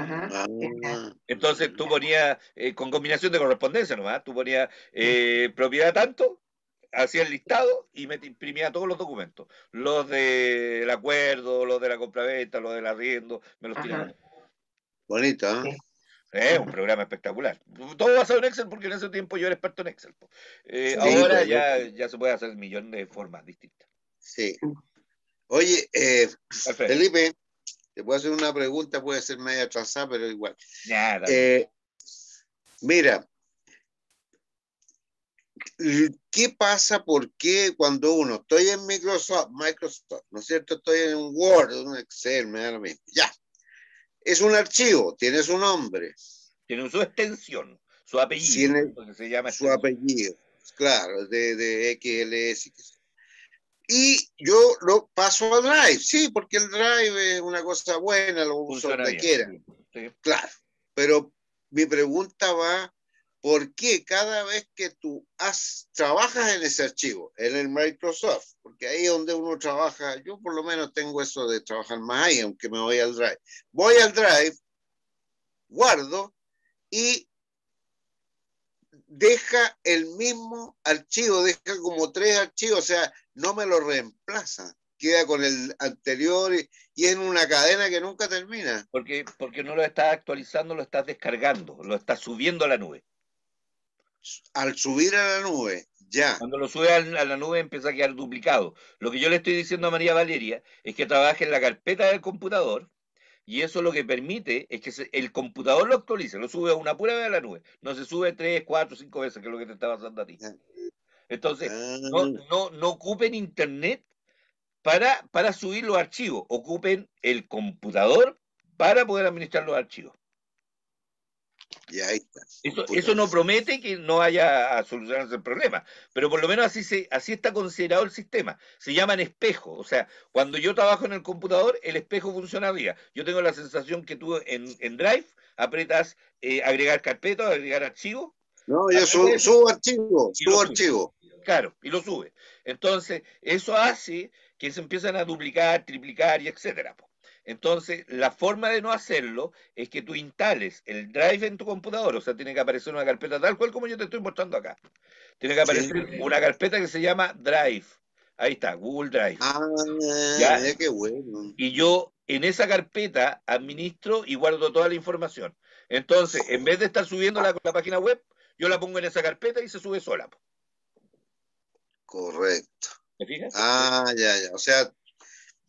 Ajá. Ah, Entonces tú ponías, eh, con combinación de correspondencia nomás, tú ponías eh, propiedad tanto, hacías el listado y me imprimía todos los documentos. Los del acuerdo, los de la compraventa, los del arriendo, me los tiraba. bonito, ¿eh? Sí. Es un programa espectacular. Todo basado en Excel porque en ese tiempo yo era experto en Excel. Eh, Sí, ahora pues, ya, ya se puede hacer millones de formas distintas. Sí. Oye, eh, Felipe, te puedo hacer una pregunta, puede ser media atrasada, pero igual. nada. Eh, mira, ¿qué pasa? ¿Por qué cuando uno, estoy en Microsoft, Microsoft, ¿no es cierto? Estoy en un Word, en un Excel, me da lo mismo. Ya. Es un archivo, tiene su nombre, Tiene su extensión, su apellido, Tiene lo que se llama su apellido, claro, de, de XLS. Y yo. Lo paso a Drive, sí, porque el Drive es una cosa buena, lo uso donde quiera. Sí. Claro, pero mi pregunta va, ¿por qué cada vez que tú has, trabajas en ese archivo, en el Microsoft, porque ahí es donde uno trabaja, yo por lo menos tengo eso de trabajar más ahí, aunque me voy al Drive. Voy al Drive, guardo y deja el mismo archivo, deja como tres archivos, o sea, no me lo reemplaza, queda con el anterior y, y en una cadena que nunca termina. Porque, porque no lo estás actualizando, lo estás descargando, lo estás subiendo a la nube. al subir a la nube, ya. Cuando lo subes al- a la nube empieza a quedar duplicado. Lo que yo le estoy diciendo a María Valeria es que trabaje en la carpeta del computador y eso lo que permite es que se- el computador lo actualice, lo sube a una pura vez a la nube. No se sube tres, cuatro, cinco veces, que es lo que te está pasando a ti. Entonces, Ah, no, no, no ocupen internet para, para subir los archivos, ocupen el computador para poder administrar los archivos. ya ahí está. Eso, eso no promete que no haya a solucionarse el problema, pero por lo menos así, se, así está considerado el sistema. Se llaman espejos, o sea, cuando yo trabajo en el computador, el espejo funciona arriba. Yo tengo la sensación que tú en, en Drive apretas eh, agregar carpeta, agregar archivo, No, yo subo, eso. subo archivo, subo sube. archivo. claro, y lo sube. Entonces, eso hace que se empiezan a duplicar, triplicar y etcétera. Entonces, la forma de no hacerlo es que tú instales el Drive en tu computador, o sea, tiene que aparecer una carpeta tal cual como yo te estoy mostrando acá. Tiene que aparecer una carpeta que se llama Drive. Ahí está, Google Drive. Ah, Ya. mira qué bueno. Y yo en esa carpeta administro y guardo toda la información. Entonces, en vez de estar subiéndola con la página web, yo la pongo en esa carpeta y se sube sola. Correcto. ¿Te fijas? Ah, ya, ya. O sea,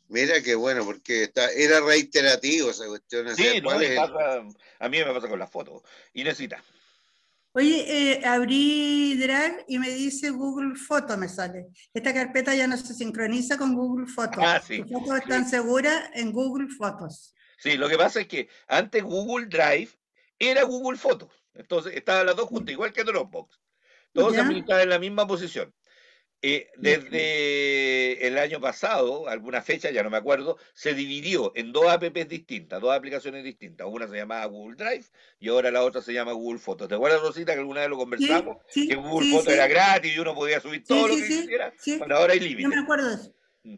mira qué bueno, porque está, era reiterativo esa cuestión. o sea, Sí, no, ¿cuál y es el- pasa- a mí me pasa con las fotos. Y necesita. Oye, eh, abrí Drive y me dice Google Foto, me sale. Esta carpeta ya no se sincroniza con Google Fotos. Ah, sí, Tus fotos están seguras en Google Fotos. Sí, lo que pasa es que antes Google Drive era Google Fotos. Entonces estaban las dos juntas, igual que Dropbox. Todos administraban en la misma posición. Eh, desde el año pasado, alguna fecha, ya no me acuerdo, se dividió en dos apps distintas, dos aplicaciones distintas. Una se llamaba Google Drive y ahora la otra se llama Google Fotos. ¿Te acuerdas, Rosita, que alguna vez lo conversamos? Sí, sí, que Google sí, Fotos sí. era gratis y uno podía subir todo Sí, lo que sí, quisiera. sí. Bueno, ahora hay Yo límite. me acuerdo de eso. Mm.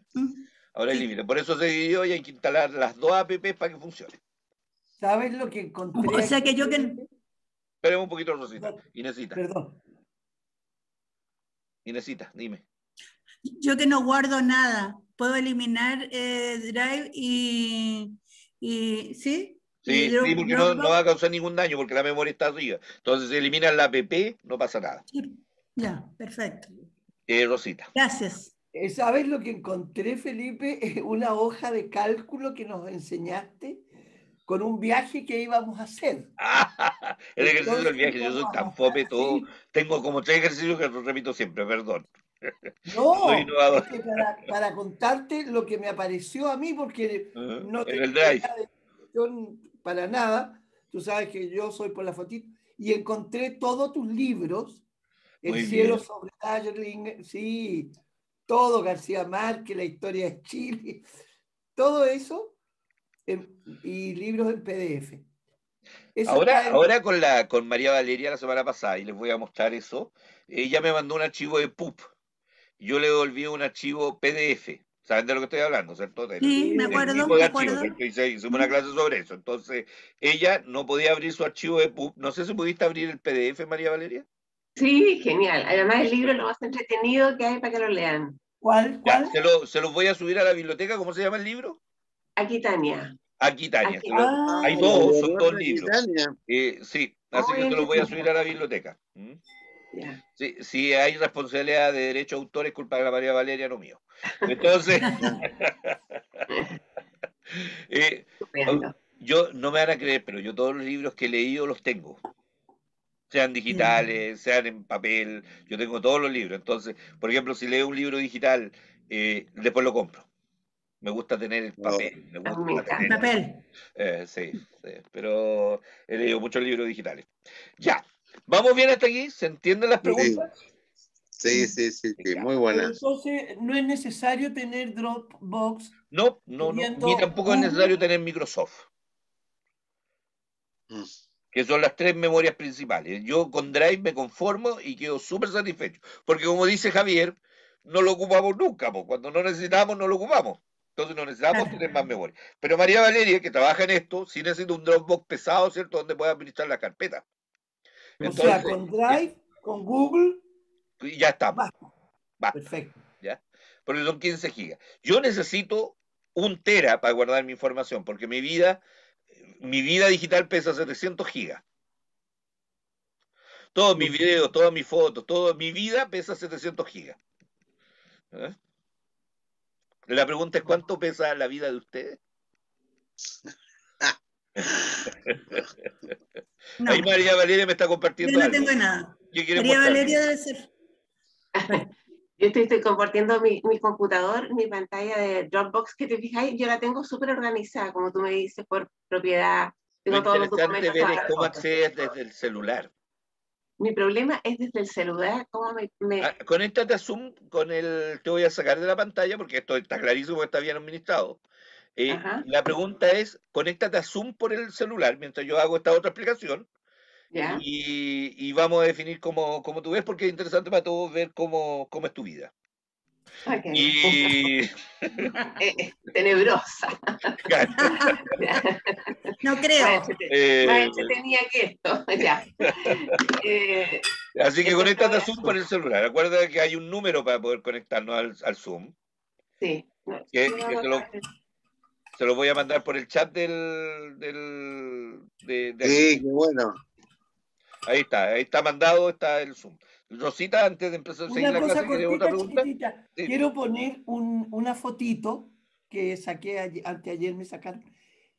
Ahora hay Sí. límite. Por eso se dividió y hay que instalar las dos apps para que funcione. ¿Sabes lo que encontré? O sea que yo que Esperemos un poquito, Rosita. Inesita, Perdón. Inesita, dime. yo que no guardo nada, puedo eliminar eh, Drive y, y ¿sí? Sí, Y sí, porque no, va a causar ningún daño porque la memoria está arriba. Entonces, si eliminan la app, no pasa nada. Ya, perfecto. Eh, Rosita. Gracias. Eh, ¿Sabes lo que encontré, Felipe? Una hoja de cálculo que nos enseñaste con un viaje que íbamos a hacer. el ejercicio del Entonces, viaje, yo soy tan fome todo. sí. Tengo como tres ejercicios que los repito siempre, perdón. No, es que para, para contarte lo que me apareció a mí, porque no tengo el drive. idea de para nada. Tú sabes que yo soy por la fotito. Y encontré todos tus libros. El Muy cielo bien. sobre Darjeeling, sí, todo García Márquez, la historia de Chile, todo eso, en- y libros en PDF. Eso Ahora, en- ahora con la con María Valeria la semana pasada, y les voy a mostrar eso, ella me mandó un archivo de PUP. Yo le devolví un archivo PDF. ¿Saben de lo que estoy hablando, cierto? Del- Sí, me acuerdo, me acuerdo. hicimos una clase sobre eso. Entonces, ella no podía abrir su archivo de PUP. No sé si pudiste abrir el PDF, María Valeria. Sí, genial. Además, el libro es lo más entretenido que hay para que lo lean. ¿Cuál? Ya, ¿Cuál? se, lo, se los voy a subir a la biblioteca. ¿Cómo se llama el libro? Aquí, Tania. Aquí, Tania. Aquí. se lo- Ah, hay dos, son dos libros. Eh, sí, así que se los voy a subir a la biblioteca. ¿Mm? Sí, si hay responsabilidad de derecho de autor, es culpa de la María Valeria, no mío. Entonces, eh, yo no me van a creer, pero yo todos los libros que he leído los tengo. Sean digitales, sean en papel, yo tengo todos los libros. Entonces, por ejemplo, si leo un libro digital, eh, después lo compro. Me gusta tener el No. papel. Me me Papel. eh, sí, sí, pero he leído muchos libros digitales. Ya, ¿vamos bien hasta aquí? ¿Se entienden las preguntas? Sí, sí, sí, muy Pero buenas. entonces no es necesario tener Dropbox. No, no, no, ni tampoco es necesario tener Microsoft, Mm. que son las tres memorias principales. Yo con Drive me conformo y quedo súper satisfecho, porque como dice Javier, no lo ocupamos nunca, po. cuando no necesitamos, no lo ocupamos. Entonces no necesitamos Claro. tener más memoria. Pero María Valeria, que trabaja en esto, sí necesita un Dropbox pesado, ¿cierto? Donde pueda administrar la carpeta. o sea, Entonces, con Drive, con Google, y ya estamos. va. Va. Perfecto. ¿ya? Porque son 15 gigas. Yo necesito un tera para guardar mi información, porque mi vida, mi vida digital pesa 700 gigas. Todos mis videos, todas mis fotos, toda mi vida pesa 700 gigas. ¿Eh? La pregunta es cuánto pesa la vida de ustedes. No, Ahí María Valeria me está yo compartiendo no algo. tengo nada. ¿Qué quiere María mostrarme? Valeria debe ser. Yo estoy, estoy compartiendo mi, mi computador, mi pantalla de Dropbox, que te fijáis, yo la tengo súper organizada, como tú me dices, por propiedad. Lo Tengo todos los documentos. ver es cómo accedes desde el celular. Mi problema es desde el celular, cómo me... me- Ah, conéctate a Zoom con el. Te voy a sacar de la pantalla porque esto está clarísimo que está bien administrado. Eh, la pregunta es: conéctate a Zoom por el celular mientras yo hago esta otra explicación ¿Ya? y, y vamos a definir cómo, cómo tú ves porque es interesante para todos ver cómo, cómo es tu vida. Y. Eh, tenebrosa. No creo. eh, más entretenida que esto. ya. Eh, así que conéctate a Zoom Zoom. por el celular. Acuérdate que hay un número para poder conectarnos al, al Zoom. sí. No, Que- no, lo- Se lo voy a mandar por el chat del. del de, de aquí. Sí, qué bueno. Ahí está, ahí está mandado, está el Zoom. Rosita, antes de empezar a seguir Una la cosa clase, ¿quería otra cortita, pregunta? Sí. Quiero poner un- una fotito que saqué ayer- anteayer, me sacaron.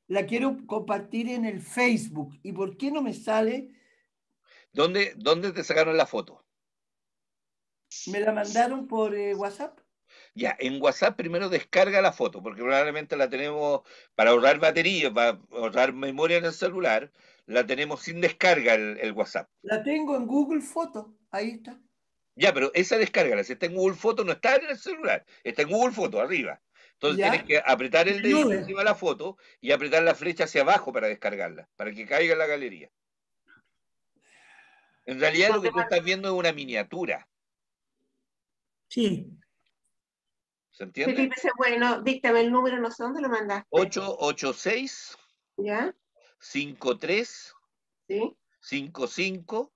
La quiero compartir en el Facebook. ¿Y por qué no me sale? ¿Dónde, ¿Dónde te sacaron la foto? Me la mandaron por eh, WhatsApp. Ya, en WhatsApp primero descarga la foto, porque probablemente la tenemos para ahorrar batería, para ahorrar memoria en el celular, la tenemos sin descarga el, el WhatsApp. La tengo en Google Fotos. Ahí está. Ya, pero esa descarga, si está en Google Foto, no está en el celular, está en Google Foto, arriba. Entonces Ya. tienes que apretar el Nube. encima de la foto y apretar la flecha hacia abajo para descargarla, para que caiga en la galería. En realidad lo que tú estás viendo es una miniatura, Sí. ¿se entiende? Felipe bueno, díctame el número, no sé dónde lo mandaste. 886 ¿Ya? 53 ¿Sí? 55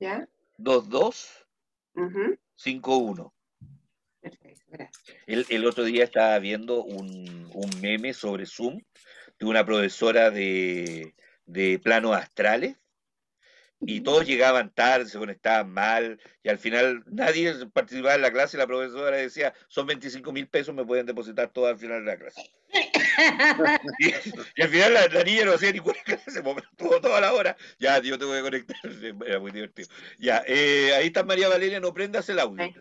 ¿Ya? 22 Ujú. 51. Perfecto, gracias. El, el otro día estaba viendo un, un meme sobre Zoom de una profesora de, de planos astrales y todos llegaban tarde, se conectaban mal y al final nadie participaba en la clase y la profesora decía, son 25 mil pesos, me pueden depositar todo al final de la clase. Y, y al final la, la niña no hacía ninguna clase, estuvo toda la hora. Ya, yo te voy a conectar. Era muy divertido. Ya, eh, ahí está María Valeria, no prendas el audio.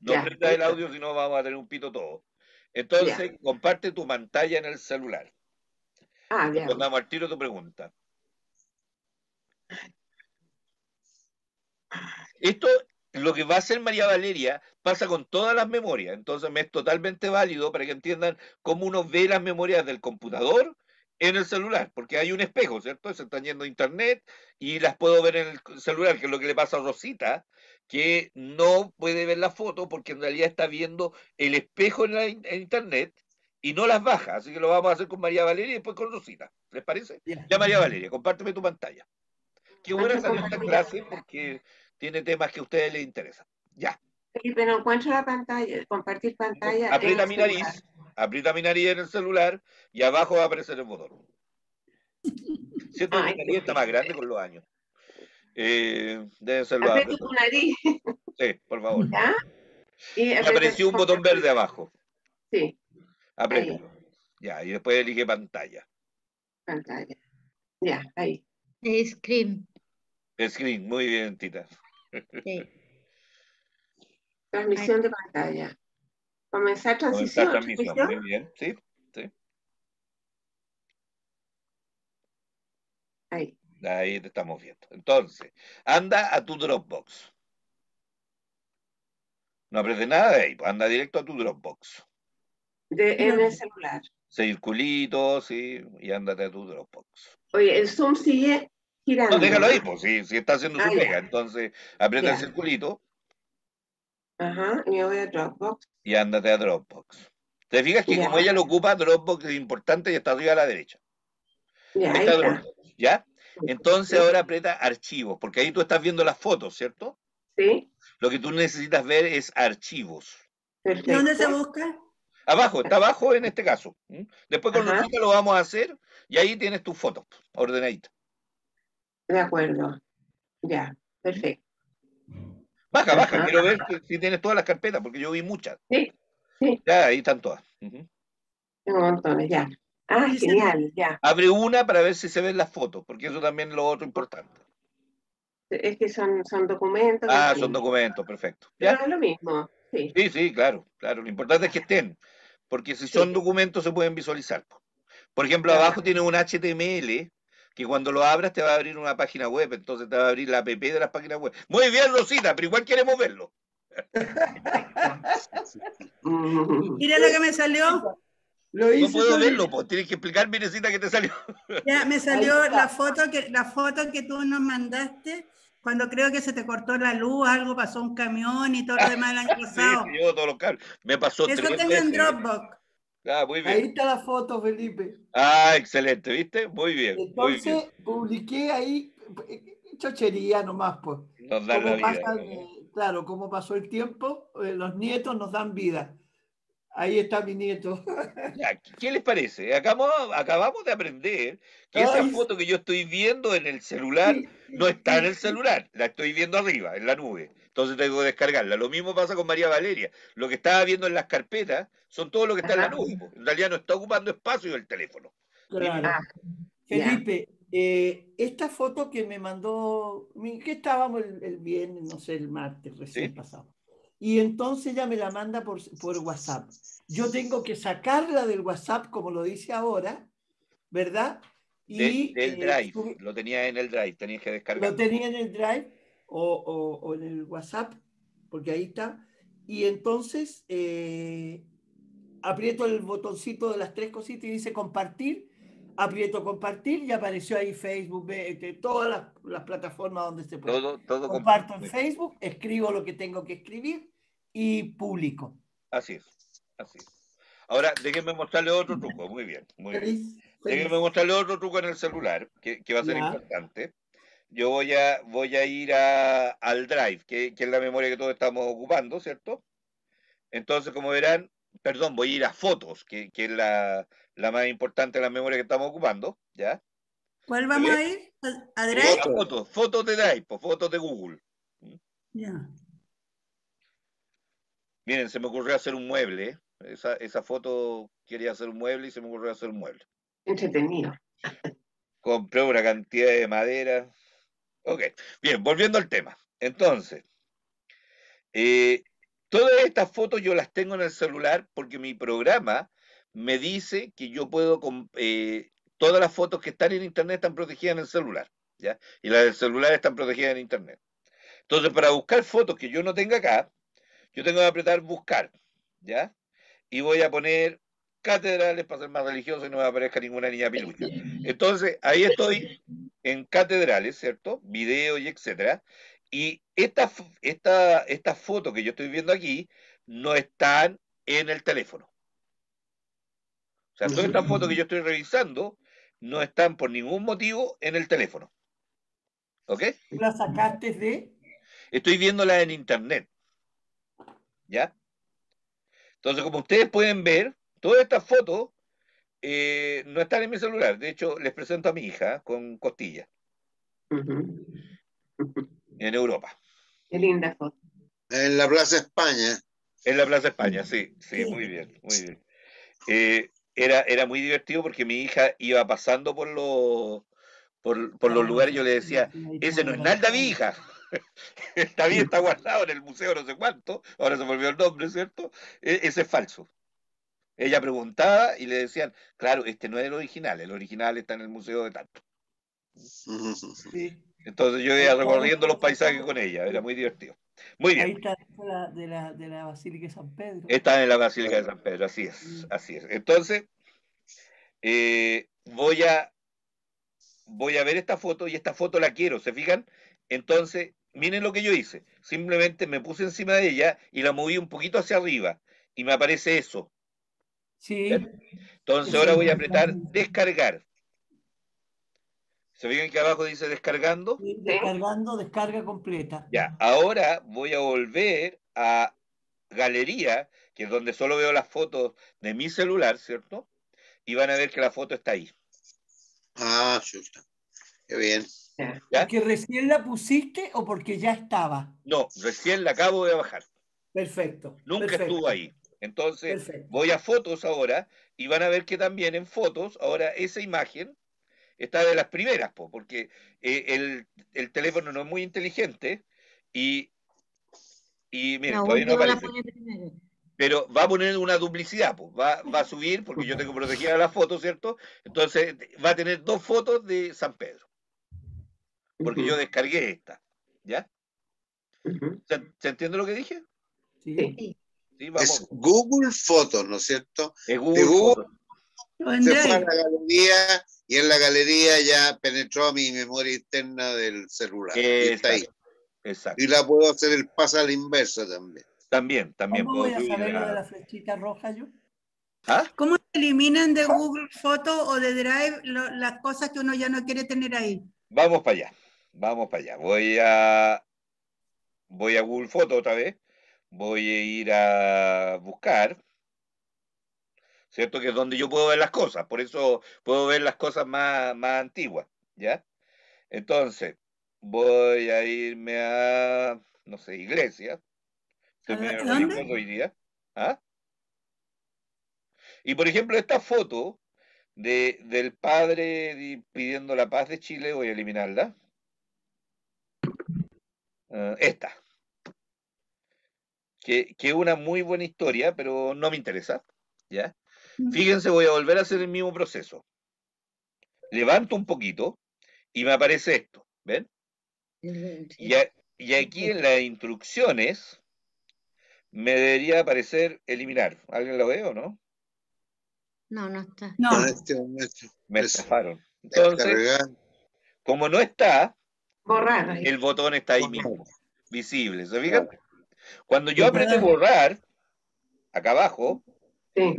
No Ya, prendas el audio, si no vamos a tener un pito todo. Entonces, comparte tu pantalla en el celular. Ah, ya. Respondamos al tiro tu pregunta. Esto, lo que va a hacer María Valeria, pasa con todas las memorias. Entonces, me es totalmente válido para que entiendan cómo uno ve las memorias del computador en el celular, porque hay un espejo, ¿cierto? Se están yendo a internet y las puedo ver en el celular, que es lo que le pasa a Rosita, que no puede ver la foto porque en realidad está viendo el espejo en, la en internet y no las baja. Así que lo vamos a hacer con María Valeria y después con Rosita. ¿Les parece? Ya. María Valeria, compárteme tu pantalla. Qué buena salió esta clase la- porque tiene temas que a ustedes les interesan. Ya, Felipe, no encuentro la pantalla, compartir pantalla. aprieta mi celular. nariz, aprieta mi nariz en el celular y abajo va a aparecer el botón. Siento que mi nariz está más grande con los años. Eh, debe ser tu nariz, Sí, por favor. ¿ya? Y apareció un botón verde abajo. Sí, Apriétalo. Ya, y después elige pantalla. pantalla. Ya, ahí. Screen. Screen, muy bien, Tita. Sí. Transmisión de pantalla. Comenzar transición. Comenzar transmisión, muy bien. Sí, sí. Ahí. Ahí te estamos viendo. Entonces, anda a tu Dropbox. No apretes nada de ahí, pues, anda directo a tu Dropbox. De, en el celular. Circulito, sí, y ándate a tu Dropbox. Oye, el Zoom sigue girando. No, déjalo ahí, pues, si, si está haciendo Ah, su ya. pega. Entonces, aprieta el circulito Ajá, y me voy a Dropbox. y ándate a Dropbox. ¿Te fijas que como ella lo ocupa, Dropbox es importante y está arriba a la derecha? Ahí está. Dropbox, ¿Ya? Entonces ahora aprieta archivos, porque ahí tú estás viendo las fotos, ¿cierto? Sí, Lo que tú necesitas ver es archivos. perfecto. ¿Dónde se busca? Abajo, está abajo en este caso. Después con Ajá. Lucita lo vamos a hacer y ahí tienes tus fotos ordenaditas. De acuerdo. Ya, perfecto. Baja, baja, Ajá. quiero ver si, si tienes todas las carpetas, porque yo vi muchas. Sí, sí, Ya, ahí están todas. Tengo montones, ya. Ah, genial, ya. Abre una para ver si se ven las fotos, porque eso también es lo otro importante. Es que son, son documentos. Ah, son documentos, perfecto. Pero ¿Ya? es lo mismo, sí. Sí, sí, claro, claro. Lo importante es que estén, porque si son Sí. documentos se pueden visualizar. po. Por ejemplo, Claro. abajo tiene un HTML que cuando lo abras te va a abrir una página web, entonces te va a abrir la app de las páginas web. Muy bien, Rosita, pero igual queremos verlo. Mira lo que me salió. Lo No puedo verlo, pues tienes que explicar, Mirecita, que te salió. Ya me salió la foto que la foto que tú nos mandaste cuando creo que se te cortó la luz, algo pasó un camión y todo lo demás el año pasado. sí, yo todos los cables. Me pasó Eso tres tengo en. Dropbox. Ah, muy Ahí bien. está la foto, Felipe. Ah, excelente, ¿viste? Muy bien, muy bien. Entonces, publiqué ahí, eh, chochería nomás, pues. Nos dan la vida. pasa, claro, cómo pasó el tiempo, eh, los nietos nos dan vida. Ahí está mi nieto. Ya, ¿Qué les parece? Acabamos, acabamos de aprender que esa foto que yo estoy viendo en el celular Sí, no está en el celular, la estoy viendo arriba, en la nube. Entonces tengo que descargarla. Lo mismo pasa con María Valeria. Lo que estaba viendo en las carpetas son todo lo que está en la nube. En realidad no está ocupando espacio el teléfono. Claro. Ah. Felipe, eh, esta foto que me mandó, que estábamos el, el viernes, no sé, el martes recién Sí. pasado. Y entonces ella me la manda por, por WhatsApp. Yo tengo que sacarla del WhatsApp, como lo dice ahora, ¿verdad? De- Y del eh, Drive. Lo tenía en el Drive, tenías que descargar. lo tenía en el Drive o, o- o en el WhatsApp porque ahí está. Y entonces eh, aprieto el botoncito de las tres cositas y dice compartir. Aprieto compartir y apareció ahí Facebook, este, todas las, las plataformas donde se puede. Todo, todo Comparto en. Facebook, escribo lo que tengo que escribir y publico. Así es, así es. Ahora, déjenme mostrarle otro truco. Muy bien, muy bien. Déjenme mostrarle otro truco en el celular, que, que va a ser Ya. importante. Yo voy a, voy a ir a, al Drive, que, que es la memoria que todos estamos ocupando, ¿cierto? Entonces, como verán, perdón, voy a ir a fotos, que, que es la, la más importante de la memoria que estamos ocupando, ¿ya? ¿Cuál vamos ¿Ok? a ir? ¿A- ¿A Drive? Fotos, fotos de Drive, pues, fotos de Google. Ya. Miren, se me ocurrió hacer un mueble, ¿eh? Esa, esa foto quería hacer un mueble y se me ocurrió hacer un mueble. Entretenido. compré una cantidad de madera. Ok, bien, volviendo al tema. Entonces, eh, todas estas fotos yo las tengo en el celular porque mi programa me dice que yo puedo, eh, todas las fotos que están en Internet están protegidas en el celular, ¿ya? Y las del celular están protegidas en Internet. Entonces, para buscar fotos que yo no tenga acá, yo tengo que apretar buscar, ¿ya? Y voy a poner catedrales para ser más religioso y no me aparezca ninguna niña pilucha. Entonces, ahí estoy en catedrales, ¿cierto? Video y etcétera. Y esta, esta, estas fotos que yo estoy viendo aquí no están en el teléfono. O sea, todas estas fotos que yo estoy revisando no están por ningún motivo en el teléfono. ¿Ok? ¿Tú la sacaste de? Estoy viéndolas en internet. ¿Ya? Entonces, como ustedes pueden ver, todas estas fotos eh, no están en mi celular. De hecho, les presento a mi hija con costilla en Europa. Qué linda foto. En la Plaza España. En la Plaza España, sí, sí, Sí. muy bien, muy bien. Eh, era, era muy divertido porque mi hija iba pasando por los, por, por los lugares y yo le decía, ese no es Nalda, mi hija. David está guardado en el museo no sé cuánto, ahora se volvió el nombre, ¿cierto? E- ese es falso. Ella preguntaba y le decían, claro, este no es el original, el original está en el museo de tanto. Sí. Entonces yo iba recorriendo los paisajes con ella, era muy divertido. Muy Ahí bien, está de la, de la, de la Basílica de San Pedro. está en la Basílica de San Pedro, así es, así es. Entonces, eh, voy a voy a ver esta foto y esta foto la quiero, ¿se fijan? Entonces, miren lo que yo hice. Simplemente me puse encima de ella y la moví un poquito hacia arriba y me aparece eso. Sí. Entonces ahora voy a apretar descargar. ¿Se fijan que abajo dice descargando? Sí, Descargando, descarga completa. Ya, ahora voy a volver a galería, que es donde solo veo las fotos de mi celular, ¿cierto? Y van a ver que la foto está ahí. Ah, chuta. Qué bien. Ya. ¿Ya? ¿Porque recién la pusiste o porque ya estaba? No, recién la acabo de bajar. Perfecto. Nunca perfecto, estuvo ahí. Entonces, Perfecto. voy a fotos ahora y van a ver que también en fotos, ahora esa imagen está de las primeras, po, porque eh, el, el teléfono no es muy inteligente y, y miren, La todavía no aparece. pero va a poner una duplicidad, pues. va, va a subir, porque yo tengo protegida la foto, ¿cierto? Entonces va a tener dos fotos de San Pedro, porque yo descargué esta, ¿ya? ¿Se, se entiende lo que dije? Sí. Es. Google Fotos, ¿no es cierto? Es Google de Google. Fotos. Se fue a la galería y en la galería ya penetró a mi memoria interna del celular. Y está ahí. Exacto, exacto. Y la puedo hacer el paso a la inversa también. También, también ¿Cómo puedo voy a saber lo de la flechita roja yo? ¿Ah? ¿Cómo se eliminan de Google Foto o de Drive lo- las cosas que uno ya no quiere tener ahí? Vamos para allá, vamos para allá. Voy a voy a Google Foto otra vez. Voy a ir a buscar, ¿cierto? Que es donde yo puedo ver las cosas. Por eso puedo ver las cosas más, más antiguas, ¿ya? Entonces, voy a irme a, no sé, iglesia. Se ¿A me hoy día. ¿Ah? Y por ejemplo, esta foto de, del padre di- pidiendo la paz de Chile, voy a eliminarla. Ah, esta. Que es una muy buena historia, pero no me interesa. ¿Ya? Fíjense, voy a volver a hacer el mismo proceso. Levanto un poquito y me aparece esto. ¿Ven? Y, a- y aquí en las instrucciones, me debería aparecer eliminar. ¿Alguien lo ve o no? No, no está. No, este momento. Me Es- estafaron. Entonces, descargar. como no está, Borrar. el botón está ahí mismo, visible. ¿Se fijan? Cuando yo aprieto borrar, acá abajo, Sí.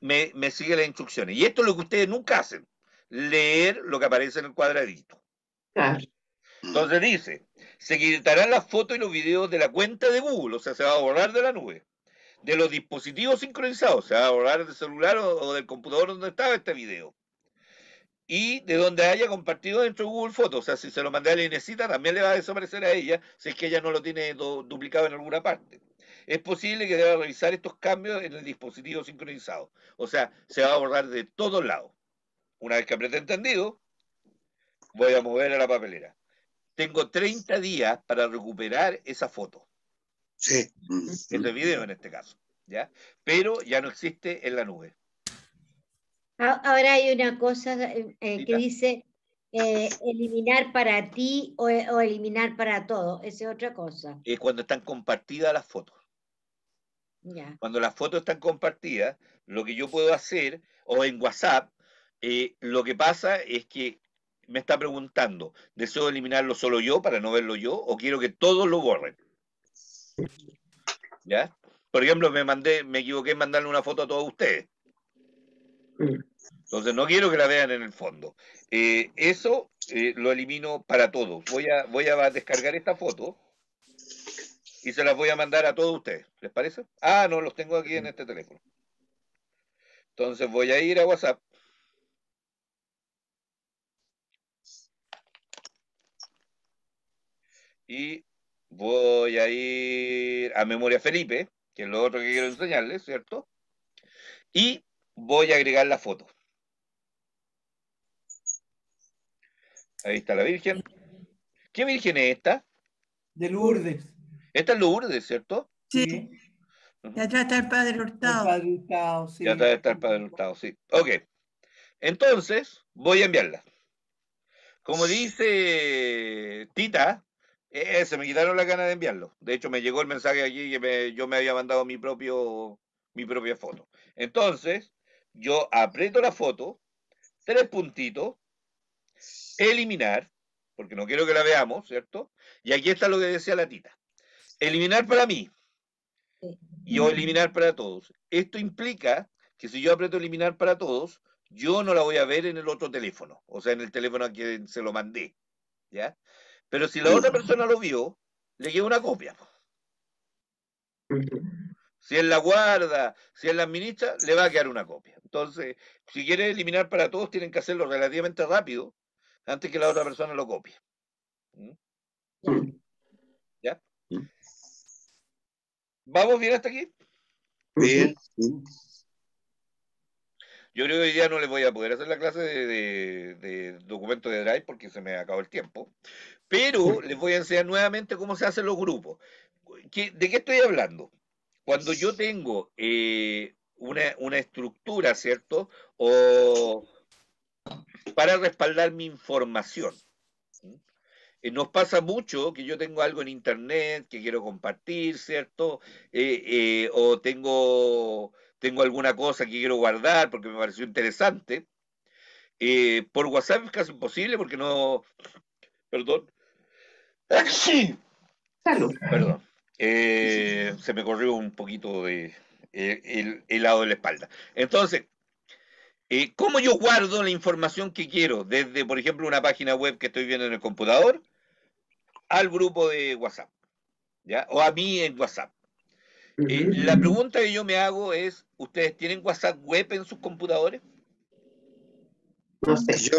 Me, me sigue las instrucciones. Y esto es lo que ustedes nunca hacen, leer lo que aparece en el cuadradito. Claro. Entonces dice, se quitarán las fotos y los videos de la cuenta de Google, o sea, se va a borrar de la nube. De los dispositivos sincronizados, se va a borrar del celular o, o del computador donde estaba este video. Y de donde haya compartido dentro de Google Fotos, o sea, si se lo mandé a la Inesita, también le va a desaparecer a ella, si es que ella no lo tiene do- duplicado en alguna parte. Es posible que deba revisar estos cambios en el dispositivo sincronizado. O sea, se va a borrar de todos lados. Una vez que apriete entendido, voy a mover a la papelera. Tengo 30 días para recuperar esa foto, Sí. Ese video en este caso, ¿ya? Pero ya no existe en la nube. Ahora hay una cosa eh, eh, que dice eh, eliminar para ti o, o eliminar para todo. Esa es otra cosa. Es cuando están compartidas las fotos. Cuando las fotos están compartidas, lo que yo puedo hacer, o en WhatsApp, eh, lo que pasa es que me está preguntando, ¿deseo eliminarlo solo yo para no verlo yo o quiero que todos lo borren? ¿Ya? Por ejemplo, me mandé, me equivoqué en mandarle una foto a todos ustedes. Entonces no quiero que la vean en el fondo. Eh, eso eh, lo elimino para todos. Voy a, voy a descargar esta foto y se las voy a mandar a todos ustedes. ¿Les parece? Ah, no, los tengo aquí en este teléfono. Entonces voy a ir a WhatsApp. Y voy a ir a Memoria Felipe, que es lo otro que quiero enseñarles, ¿cierto? Y voy a agregar la foto. Ahí está la Virgen. ¿Qué Virgen es esta? De Lourdes. Esta es Lourdes, ¿cierto? sí. Y atrás está el padre El Hurtado. Padre Hurtado, sí. Ya está, está el Padre Hurtado, sí. Ok. Entonces, voy a enviarla. Como dice Tita, eh, se me quitaron las ganas de enviarlo. De hecho, me llegó el mensaje aquí que me- yo me había mandado mi propio mi propia foto. Entonces, yo aprieto la foto, tres puntitos, eliminar, porque no quiero que la veamos, ¿cierto? Y aquí está lo que decía la tita. Eliminar para mí Sí. y o eliminar para todos. Esto implica que si yo aprieto eliminar para todos, yo no la voy a ver en el otro teléfono, o sea, en el teléfono a quien se lo mandé, ¿ya? Pero si la otra persona lo vio, le queda una copia. Si él la guarda, si él la administra, le va a quedar una copia. Entonces, si quiere eliminar para todos, tienen que hacerlo relativamente rápido antes que la otra persona lo copie. ¿Mm? ¿Ya? Mm. ¿Vamos bien hasta aquí? Bien. Yo creo que hoy día no les voy a poder hacer la clase de, de, de documentos de Drive porque se me acabó el tiempo. Pero les voy a enseñar nuevamente cómo se hacen los grupos. ¿Qué- ¿De qué estoy hablando? Cuando yo tengo eh, una, una estructura, ¿cierto? O para respaldar mi información. Eh, nos pasa mucho que yo tengo algo en internet que quiero compartir, ¿cierto? Eh, eh, o tengo, tengo alguna cosa que quiero guardar porque me pareció interesante. Eh, por WhatsApp es casi imposible porque no... Perdón. Sí. Salud. Perdón. Se me corrió un poquito de el, el lado de la espalda. Entonces, eh, ¿cómo yo guardo la información que quiero? Desde, por ejemplo, una página web que estoy viendo en el computador al grupo de WhatsApp. ¿Ya? O a mí en WhatsApp. Eh, la pregunta que yo me hago es, ¿ustedes tienen WhatsApp web en sus computadores? No sé. Yo,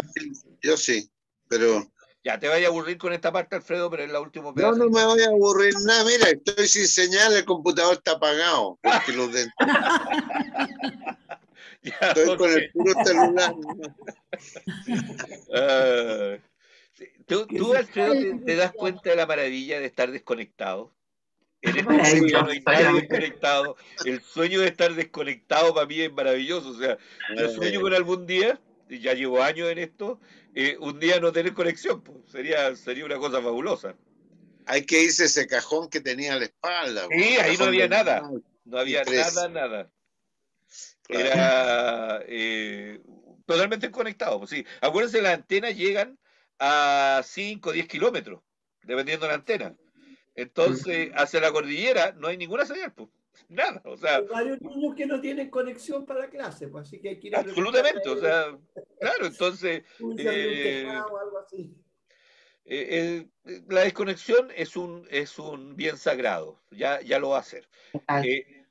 yo sí, pero Ya, te vaya a aburrir con esta parte, Alfredo, pero es la última pedazo. no me voy a aburrir nada. Mira, estoy sin señal, el computador está apagado. Porque los de- Ya, estoy con el puro celular. Ah, ¿Tú, tú, Alfredo, te, te das cuenta de la maravilla de estar desconectado? En este no hay nadie desconectado. El sueño de estar desconectado para mí es maravilloso. O sea, yo sueño con algún día, y ya llevo años en esto, eh, un día no tener conexión. pues, sería, sería una cosa fabulosa. Hay que irse a ese cajón que tenía a la espalda. Sí, el ahí no había nada. No había nada, nada. Claro. Era eh, totalmente desconectado. Pues sí. Acuérdense, las antenas llegan a 5 o 10 kilómetros, dependiendo de la antena. Entonces, hacia la cordillera no hay ninguna señal, pues. Nada, o sea, Hay varios niños que no tienen conexión para clase, pues, así que hay que ir a absolutamente, o sea, claro, entonces, eh, tejado o algo así. eh, eh, la desconexión es un, es un bien sagrado, ya, ya lo va a hacer. Ah, Eh,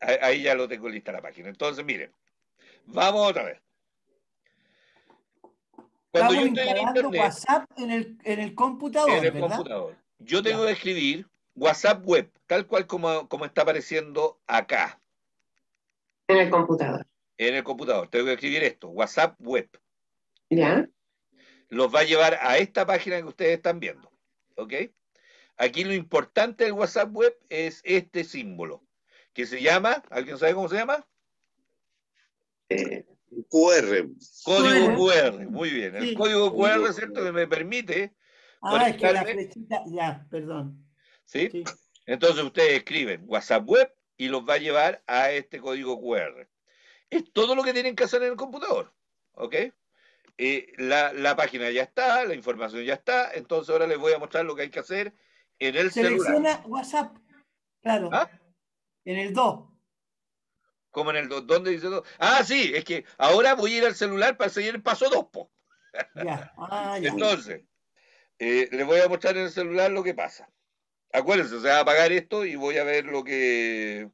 ahí ahí ya lo tengo lista la página. Entonces, miren, vamos otra vez. Cuando Estamos yo estoy en instalando internet, WhatsApp en el, en el computador, en el ¿verdad? computador, yo tengo Ya. que escribir WhatsApp web, tal cual como, como está apareciendo acá, En el computador. en el computador. Tengo que escribir esto, WhatsApp web. ¿Ya? Los va a llevar a esta página que ustedes están viendo. ¿Ok? Aquí lo importante del WhatsApp web es este símbolo, que se llama, ¿alguien sabe cómo se llama? Eh, QR. Código QR. QR. Muy bien. El Sí. código Código QR, ¿cierto? Que me permite, Ah, es que la flechita, ya, perdón. ¿sí? Sí. Entonces ustedes escriben WhatsApp web y los va a llevar a este código QR. Es todo lo que tienen que hacer en el computador. ¿Ok? Eh, la, la página ya está, la información ya está, entonces ahora les voy a mostrar lo que hay que hacer en el celular. Selecciona WhatsApp, claro, ¿Ah? en el 2. Como en el ¿dónde dice dos? Ah, sí, es que ahora voy a ir al celular para seguir el paso 2, po. Ya, ah, ya. Entonces, eh, les voy a mostrar en el celular lo que pasa. Acuérdense, se va a apagar esto y voy a ver lo que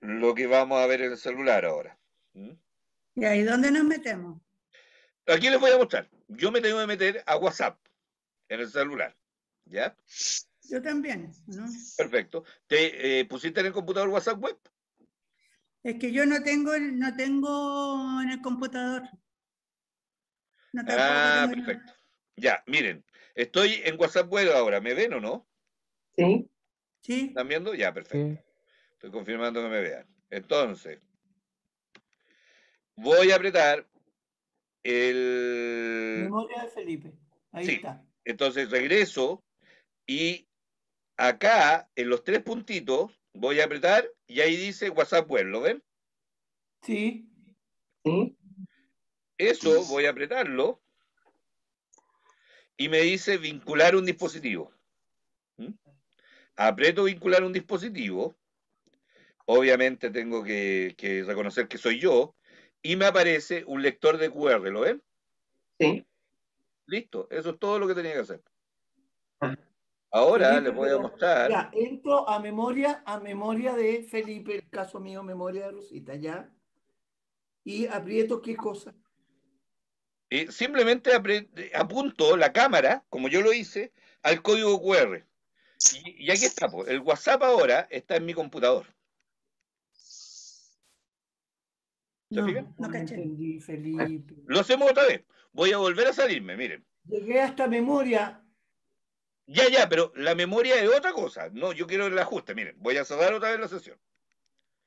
lo que vamos a ver en el celular ahora. ¿Mm? ¿Y ahí dónde nos metemos? Aquí les voy a mostrar. Yo me tengo que meter a WhatsApp en el celular. ¿Ya? Yo también, ¿no? Perfecto. ¿Te eh, pusiste en el computador WhatsApp web? Es que yo no tengo, no tengo en el computador. No, Ah, perfecto. Ya, miren, estoy en WhatsApp web ahora. ¿Me ven o no? ¿Sí? Sí, ¿Están viendo? Ya, perfecto. Sí. Estoy confirmando que me vean. Entonces, voy a apretar el... Memoria de Felipe. Ahí Sí. está. Entonces regreso y acá en los tres puntitos voy a apretar y ahí dice WhatsApp web, ¿lo ven? Sí. ¿Sí? Eso voy a apretarlo y me dice vincular un dispositivo. ¿Mm? Aprieto vincular un dispositivo. Obviamente tengo que, que reconocer que soy yo y me aparece un lector de QR, ¿lo ven? ¿Sí? Listo, eso es todo lo que tenía que hacer. Ah. Ahora Felipe, les voy a mostrar. Ya, entro a memoria, a memoria de Felipe, el caso mío, memoria de Rosita, ya. Y aprieto qué cosa. Eh, simplemente apunto la cámara, como yo lo hice, al código QR. Y, y aquí está, po, el WhatsApp ahora está en mi computador. ¿Se no, fijan? no entendí, Felipe. Lo hacemos otra vez. Voy a volver a salirme, miren. Llegué hasta memoria. Ya, ya, pero la memoria es otra cosa. No, yo quiero el ajuste. Miren, voy a cerrar otra vez la sesión.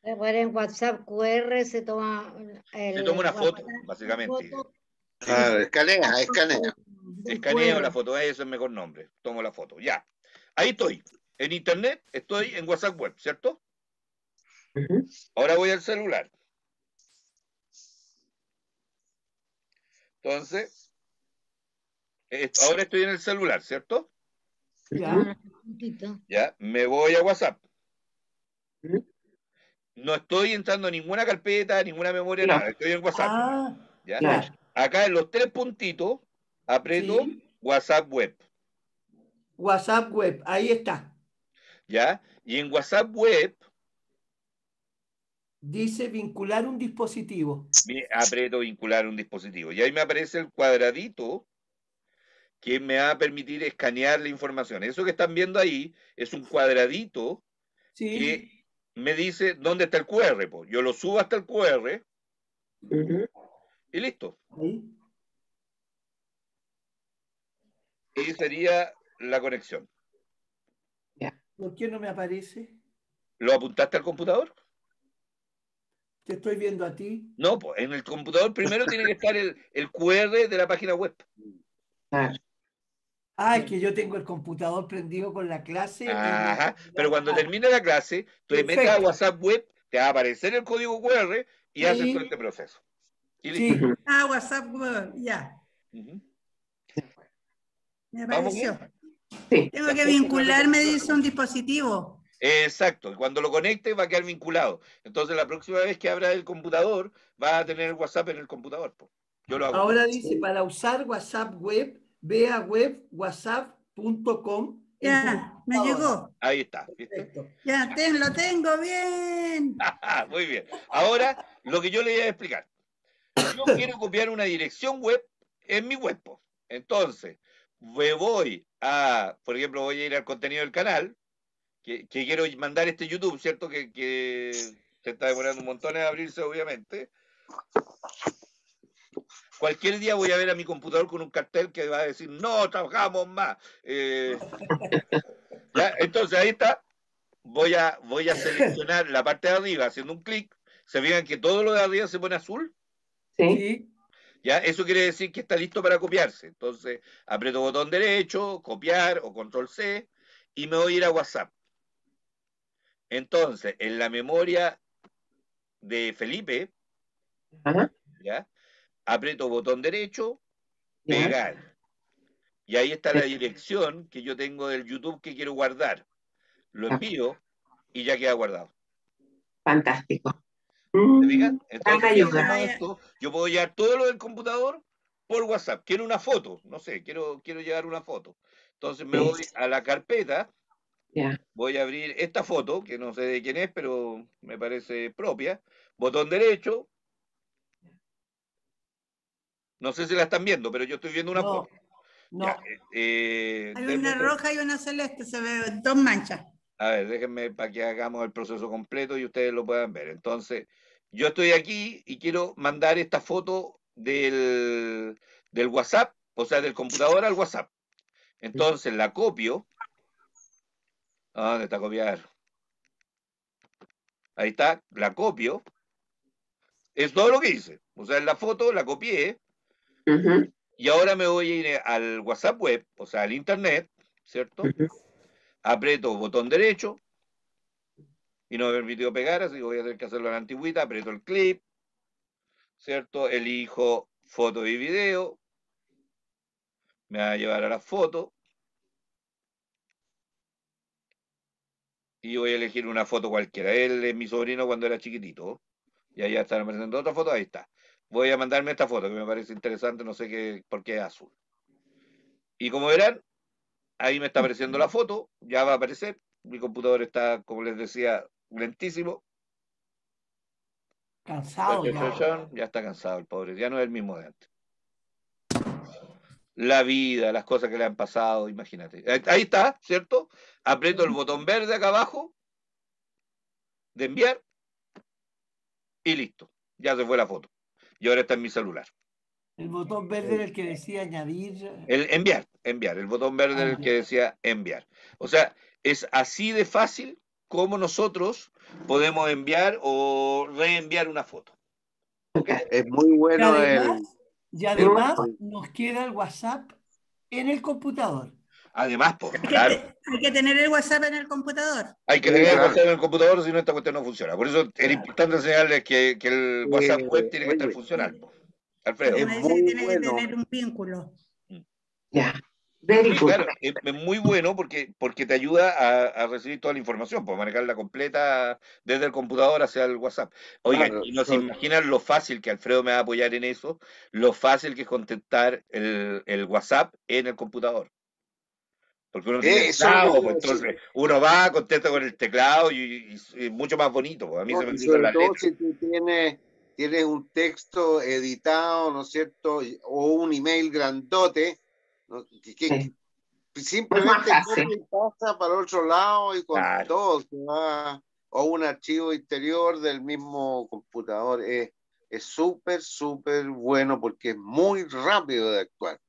En WhatsApp QR se toma el Se toma una foto, WhatsApp, básicamente. foto, Claro, escanea, escanea. Escaneo la foto, ese es el mejor nombre. Tomo la foto. Ya. Ahí estoy. En internet estoy en WhatsApp web, ¿cierto? Ahora voy al celular. Entonces, eh, ahora estoy en el celular, ¿cierto? Ya. Me voy a WhatsApp. No estoy entrando a ninguna carpeta, ninguna memoria, No. nada. Estoy en WhatsApp. Ah, ¿ya? Claro. Acá en los tres puntitos, aprieto Sí. WhatsApp web. WhatsApp web, ahí está. ¿Ya? Y en WhatsApp web, Dice vincular un dispositivo. aprieto vincular un dispositivo. Y ahí me aparece el cuadradito que me va a permitir escanear la información. Eso que están viendo ahí es un cuadradito Sí. que me dice dónde está el QR. po. Yo lo subo hasta el QR y listo. Ahí. Y sería la conexión. ¿Por qué no me aparece? ¿Lo apuntaste al computador? Te estoy viendo a ti. No, pues en el computador primero tiene que estar el, el QR de la página web. Claro. Ah, es que yo tengo el computador prendido con la clase. me- Ajá. Pero cuando termine la clase, tú te metes a Perfecto. WhatsApp web, te va a aparecer el código QR y Sí. haces todo este proceso. Y Sí. Ah, WhatsApp, web, ya. Me ¿Vamos pareció. Sí. Tengo que vincularme, dice un dispositivo. Exacto, y cuando lo conectes va a quedar vinculado. Entonces la próxima vez que abra el computador, va a tener WhatsApp en el computador. Yo lo hago. ahora dice, para usar WhatsApp web, ve a webwhatsapp.com. en tu Ya, me llegó. Ahí está. Ya, ten- lo tengo bien. Muy bien. Ahora, lo que yo le voy a explicar. Yo quiero copiar una dirección web en mi web. Entonces, me voy a, por ejemplo, voy a ir al contenido del canal, que, que quiero mandar este YouTube, ¿cierto? Que, que se está demorando un montón en abrirse, obviamente. Cualquier día voy a ver a mi computador con un cartel que va a decir, no, trabajamos más. Eh, ya, entonces, ahí está. Voy a, voy a seleccionar la parte de arriba haciendo un clic. Se fijan que todo lo de arriba se pone azul. Sí. Sí, ¿Ya? Eso quiere decir que está listo para copiarse. Entonces, aprieto botón derecho, copiar o control C y me voy a ir a WhatsApp. Entonces, en la memoria de Felipe, Ajá. ¿ya? Aprieto botón derecho, Ya. pegar. Y ahí está la dirección que yo tengo del YouTube que quiero guardar. Lo Ya. envío y ya queda guardado. Fantástico. ¿Te Mm, fijan? Entonces, ayuda. con esto, yo puedo llevar todo lo del computador por WhatsApp. Quiero una foto, no sé, quiero, quiero llevar una foto. Entonces me voy a la carpeta, voy a abrir esta foto, que no sé de quién es, pero me parece propia. Botón derecho. No sé si la están viendo, pero yo estoy viendo una No, foto. no. Ya, eh, Hay una roja y una celeste, se ve dos manchas. A ver, déjenme para que hagamos el proceso completo y ustedes lo puedan ver. Entonces, yo estoy aquí y quiero mandar esta foto del, del WhatsApp, o sea, del computador al WhatsApp. Entonces, la copio. ¿A ¿Dónde está copiar? Ahí está, la copio. Es todo lo que hice. O sea, en la foto la copié Y ahora me voy a ir al WhatsApp web, o sea, al internet, ¿cierto? ujú. aprieto botón derecho y no me permitió pegar, así que voy a tener que hacerlo a la antigüita, aprieto el clip, ¿cierto? Elijo foto y video, me va a llevar a la foto y voy a elegir una foto cualquiera. Él es mi sobrino cuando era chiquitito y ahí están apareciendo otra foto, ahí está. Voy a mandarme esta foto que me parece interesante, no sé qué, por qué es azul. Y como verán, ahí me está apareciendo la foto, ya va a aparecer. Mi computador está, como les decía, lentísimo. Cansado ya. Ya está cansado el pobre, ya no es el mismo de antes. La vida, las cosas que le han pasado, imagínate. Ahí- Ahí está, ¿cierto? Aprieto el botón verde acá abajo de enviar y listo. Ya se fue la foto. Y ahora está en mi celular. El botón verde era el que decía añadir. El enviar, enviar, el botón verde era el que decía enviar. O sea, es así de fácil como nosotros podemos enviar o reenviar una foto. Es muy Y bueno el. además, y además nos queda el WhatsApp en el computador. Además, pues, Hay que, claro, hay que tener el WhatsApp en el computador. hay que tener el. WhatsApp en el computador, si no esta cuestión no funciona. Por eso era importante enseñarles que, que el WhatsApp Eh, web tiene que estar oye. funcionando. Alfredo. Es muy que tiene bueno. que tener un vínculo. Ya. Very Sí, claro, es, es muy bueno porque, porque te ayuda a, a recibir toda la información, pues manejarla completa desde el computador hacia el WhatsApp. Oigan, Claro, y no se imaginan lo fácil que Alfredo me va a apoyar en eso, lo fácil que es contestar el, el WhatsApp en el computador. Porque uno tiene Eso teclado, pues, sí. entonces uno va, contesta con el teclado y, es mucho más bonito. pues, A mí No, se me sobre todo si tú tienes, tienes un texto editado, ¿no es cierto? O un email grandote, ¿no? que, que- Sí. simplemente pasa para el otro lado y con Claro. todo, se va- o un archivo interior del mismo computador. Es es súper, súper bueno porque es muy rápido de actuar.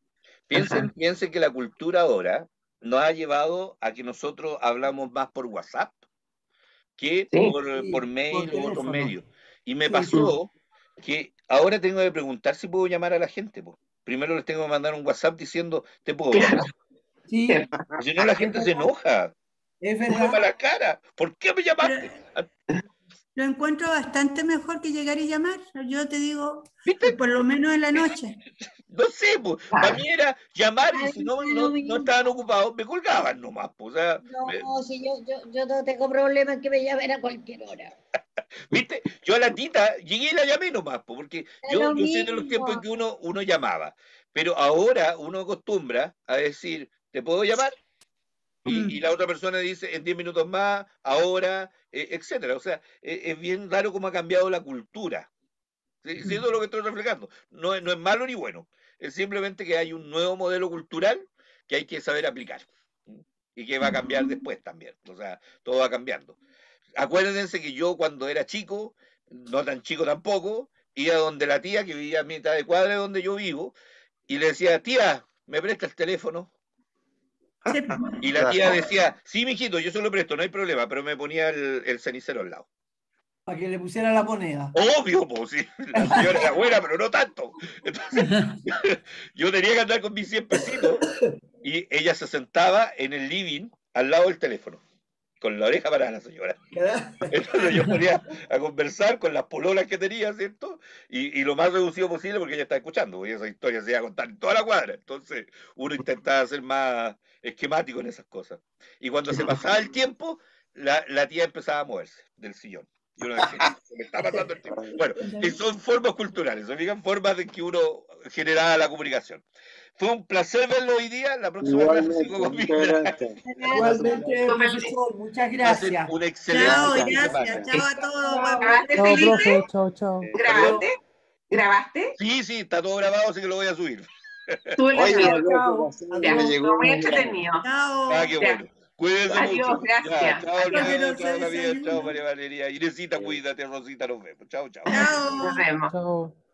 Piensen, piensen que la cultura ahora nos ha llevado a que nosotros hablamos más por WhatsApp que Sí. por, Sí, por por mail u otros medios. Y me Sí. pasó que ahora tengo que preguntar si puedo llamar a la gente. po. Primero les tengo que mandar un WhatsApp diciendo, ¿te puedo Claro. llamar? Si no, la gente se enoja. es verdad. la cara. ¿Por qué me llamaste? Lo encuentro bastante mejor que llegar y llamar. Yo te digo, ¿Viste? por lo menos en la noche. No sé, pues, Claro. para mí era llamar y si no, no, no estaban ocupados, me colgaban nomás. Pues, o sea, me- No, si yo, yo, yo no tengo problema en que me llamen a cualquier hora. ¿Viste? Yo a la tita llegué y la llamé nomás, po, porque Es yo, yo sé de los tiempos en que uno, uno llamaba. Pero ahora uno acostumbra a decir, ¿te puedo llamar? Y, Mm. y la otra persona dice en 10 minutos más, ahora, eh, etcétera. O sea, eh, es bien raro cómo ha cambiado la cultura. Sí, eso es lo que estoy reflejando. No, no es malo ni bueno. Es simplemente que hay un nuevo modelo cultural que hay que saber aplicar. Y que va a cambiar después también. O sea, todo va cambiando. Acuérdense que yo cuando era chico, no tan chico tampoco, iba donde la tía que vivía a mitad de cuadra de donde yo vivo y le decía, tía, ¿me presta el teléfono? Sí, Y la tía decía, sí, mijito, yo se lo presto, no hay problema, pero me ponía el, el cenicero al lado. Para que le pusiera la moneda. Obvio, pues sí, la señora era buena, pero no tanto. Entonces, yo tenía que andar con mis 100 pesitos y ella se sentaba en el living al lado del teléfono, con la oreja para la señora. Entonces yo ponía a conversar con las pololas que tenía, ¿cierto? Y, y lo más reducido posible porque ella está escuchando, y esa historia se iba a contar en toda la cuadra. Entonces uno intentaba ser más esquemático en esas cosas. Y cuando se pasaba el tiempo, la, la tía empezaba a moverse del sillón. Y uno decía, se me está pasando el tiempo. Bueno, que son formas culturales, se fijan formas en que uno generaba la comunicación. Fue un placer verlo hoy día. La próxima vez Igualmente, sigo con. Igualmente, profesor, muchas gracias. Un excelente Chao, de gracias. Chao a todos. ¿Grabaste, Chao, Felipe? profe. Chao, chao. ¿Grabaste? ¿Grabaste? Sí, sí, está todo grabado, así que lo voy a subir. Súbelo, Oye, chao, me llegó muy un- entretenido. Chao. Ah, qué Ya. bueno. Cuídense Adiós, mucho. gracias. Ya, chao, Adiós. chao, chao, chao, María Valeria. Inesita, cuídate, Rosita, nos vemos. Chao, chao. Chao. Nos vemos. Chao.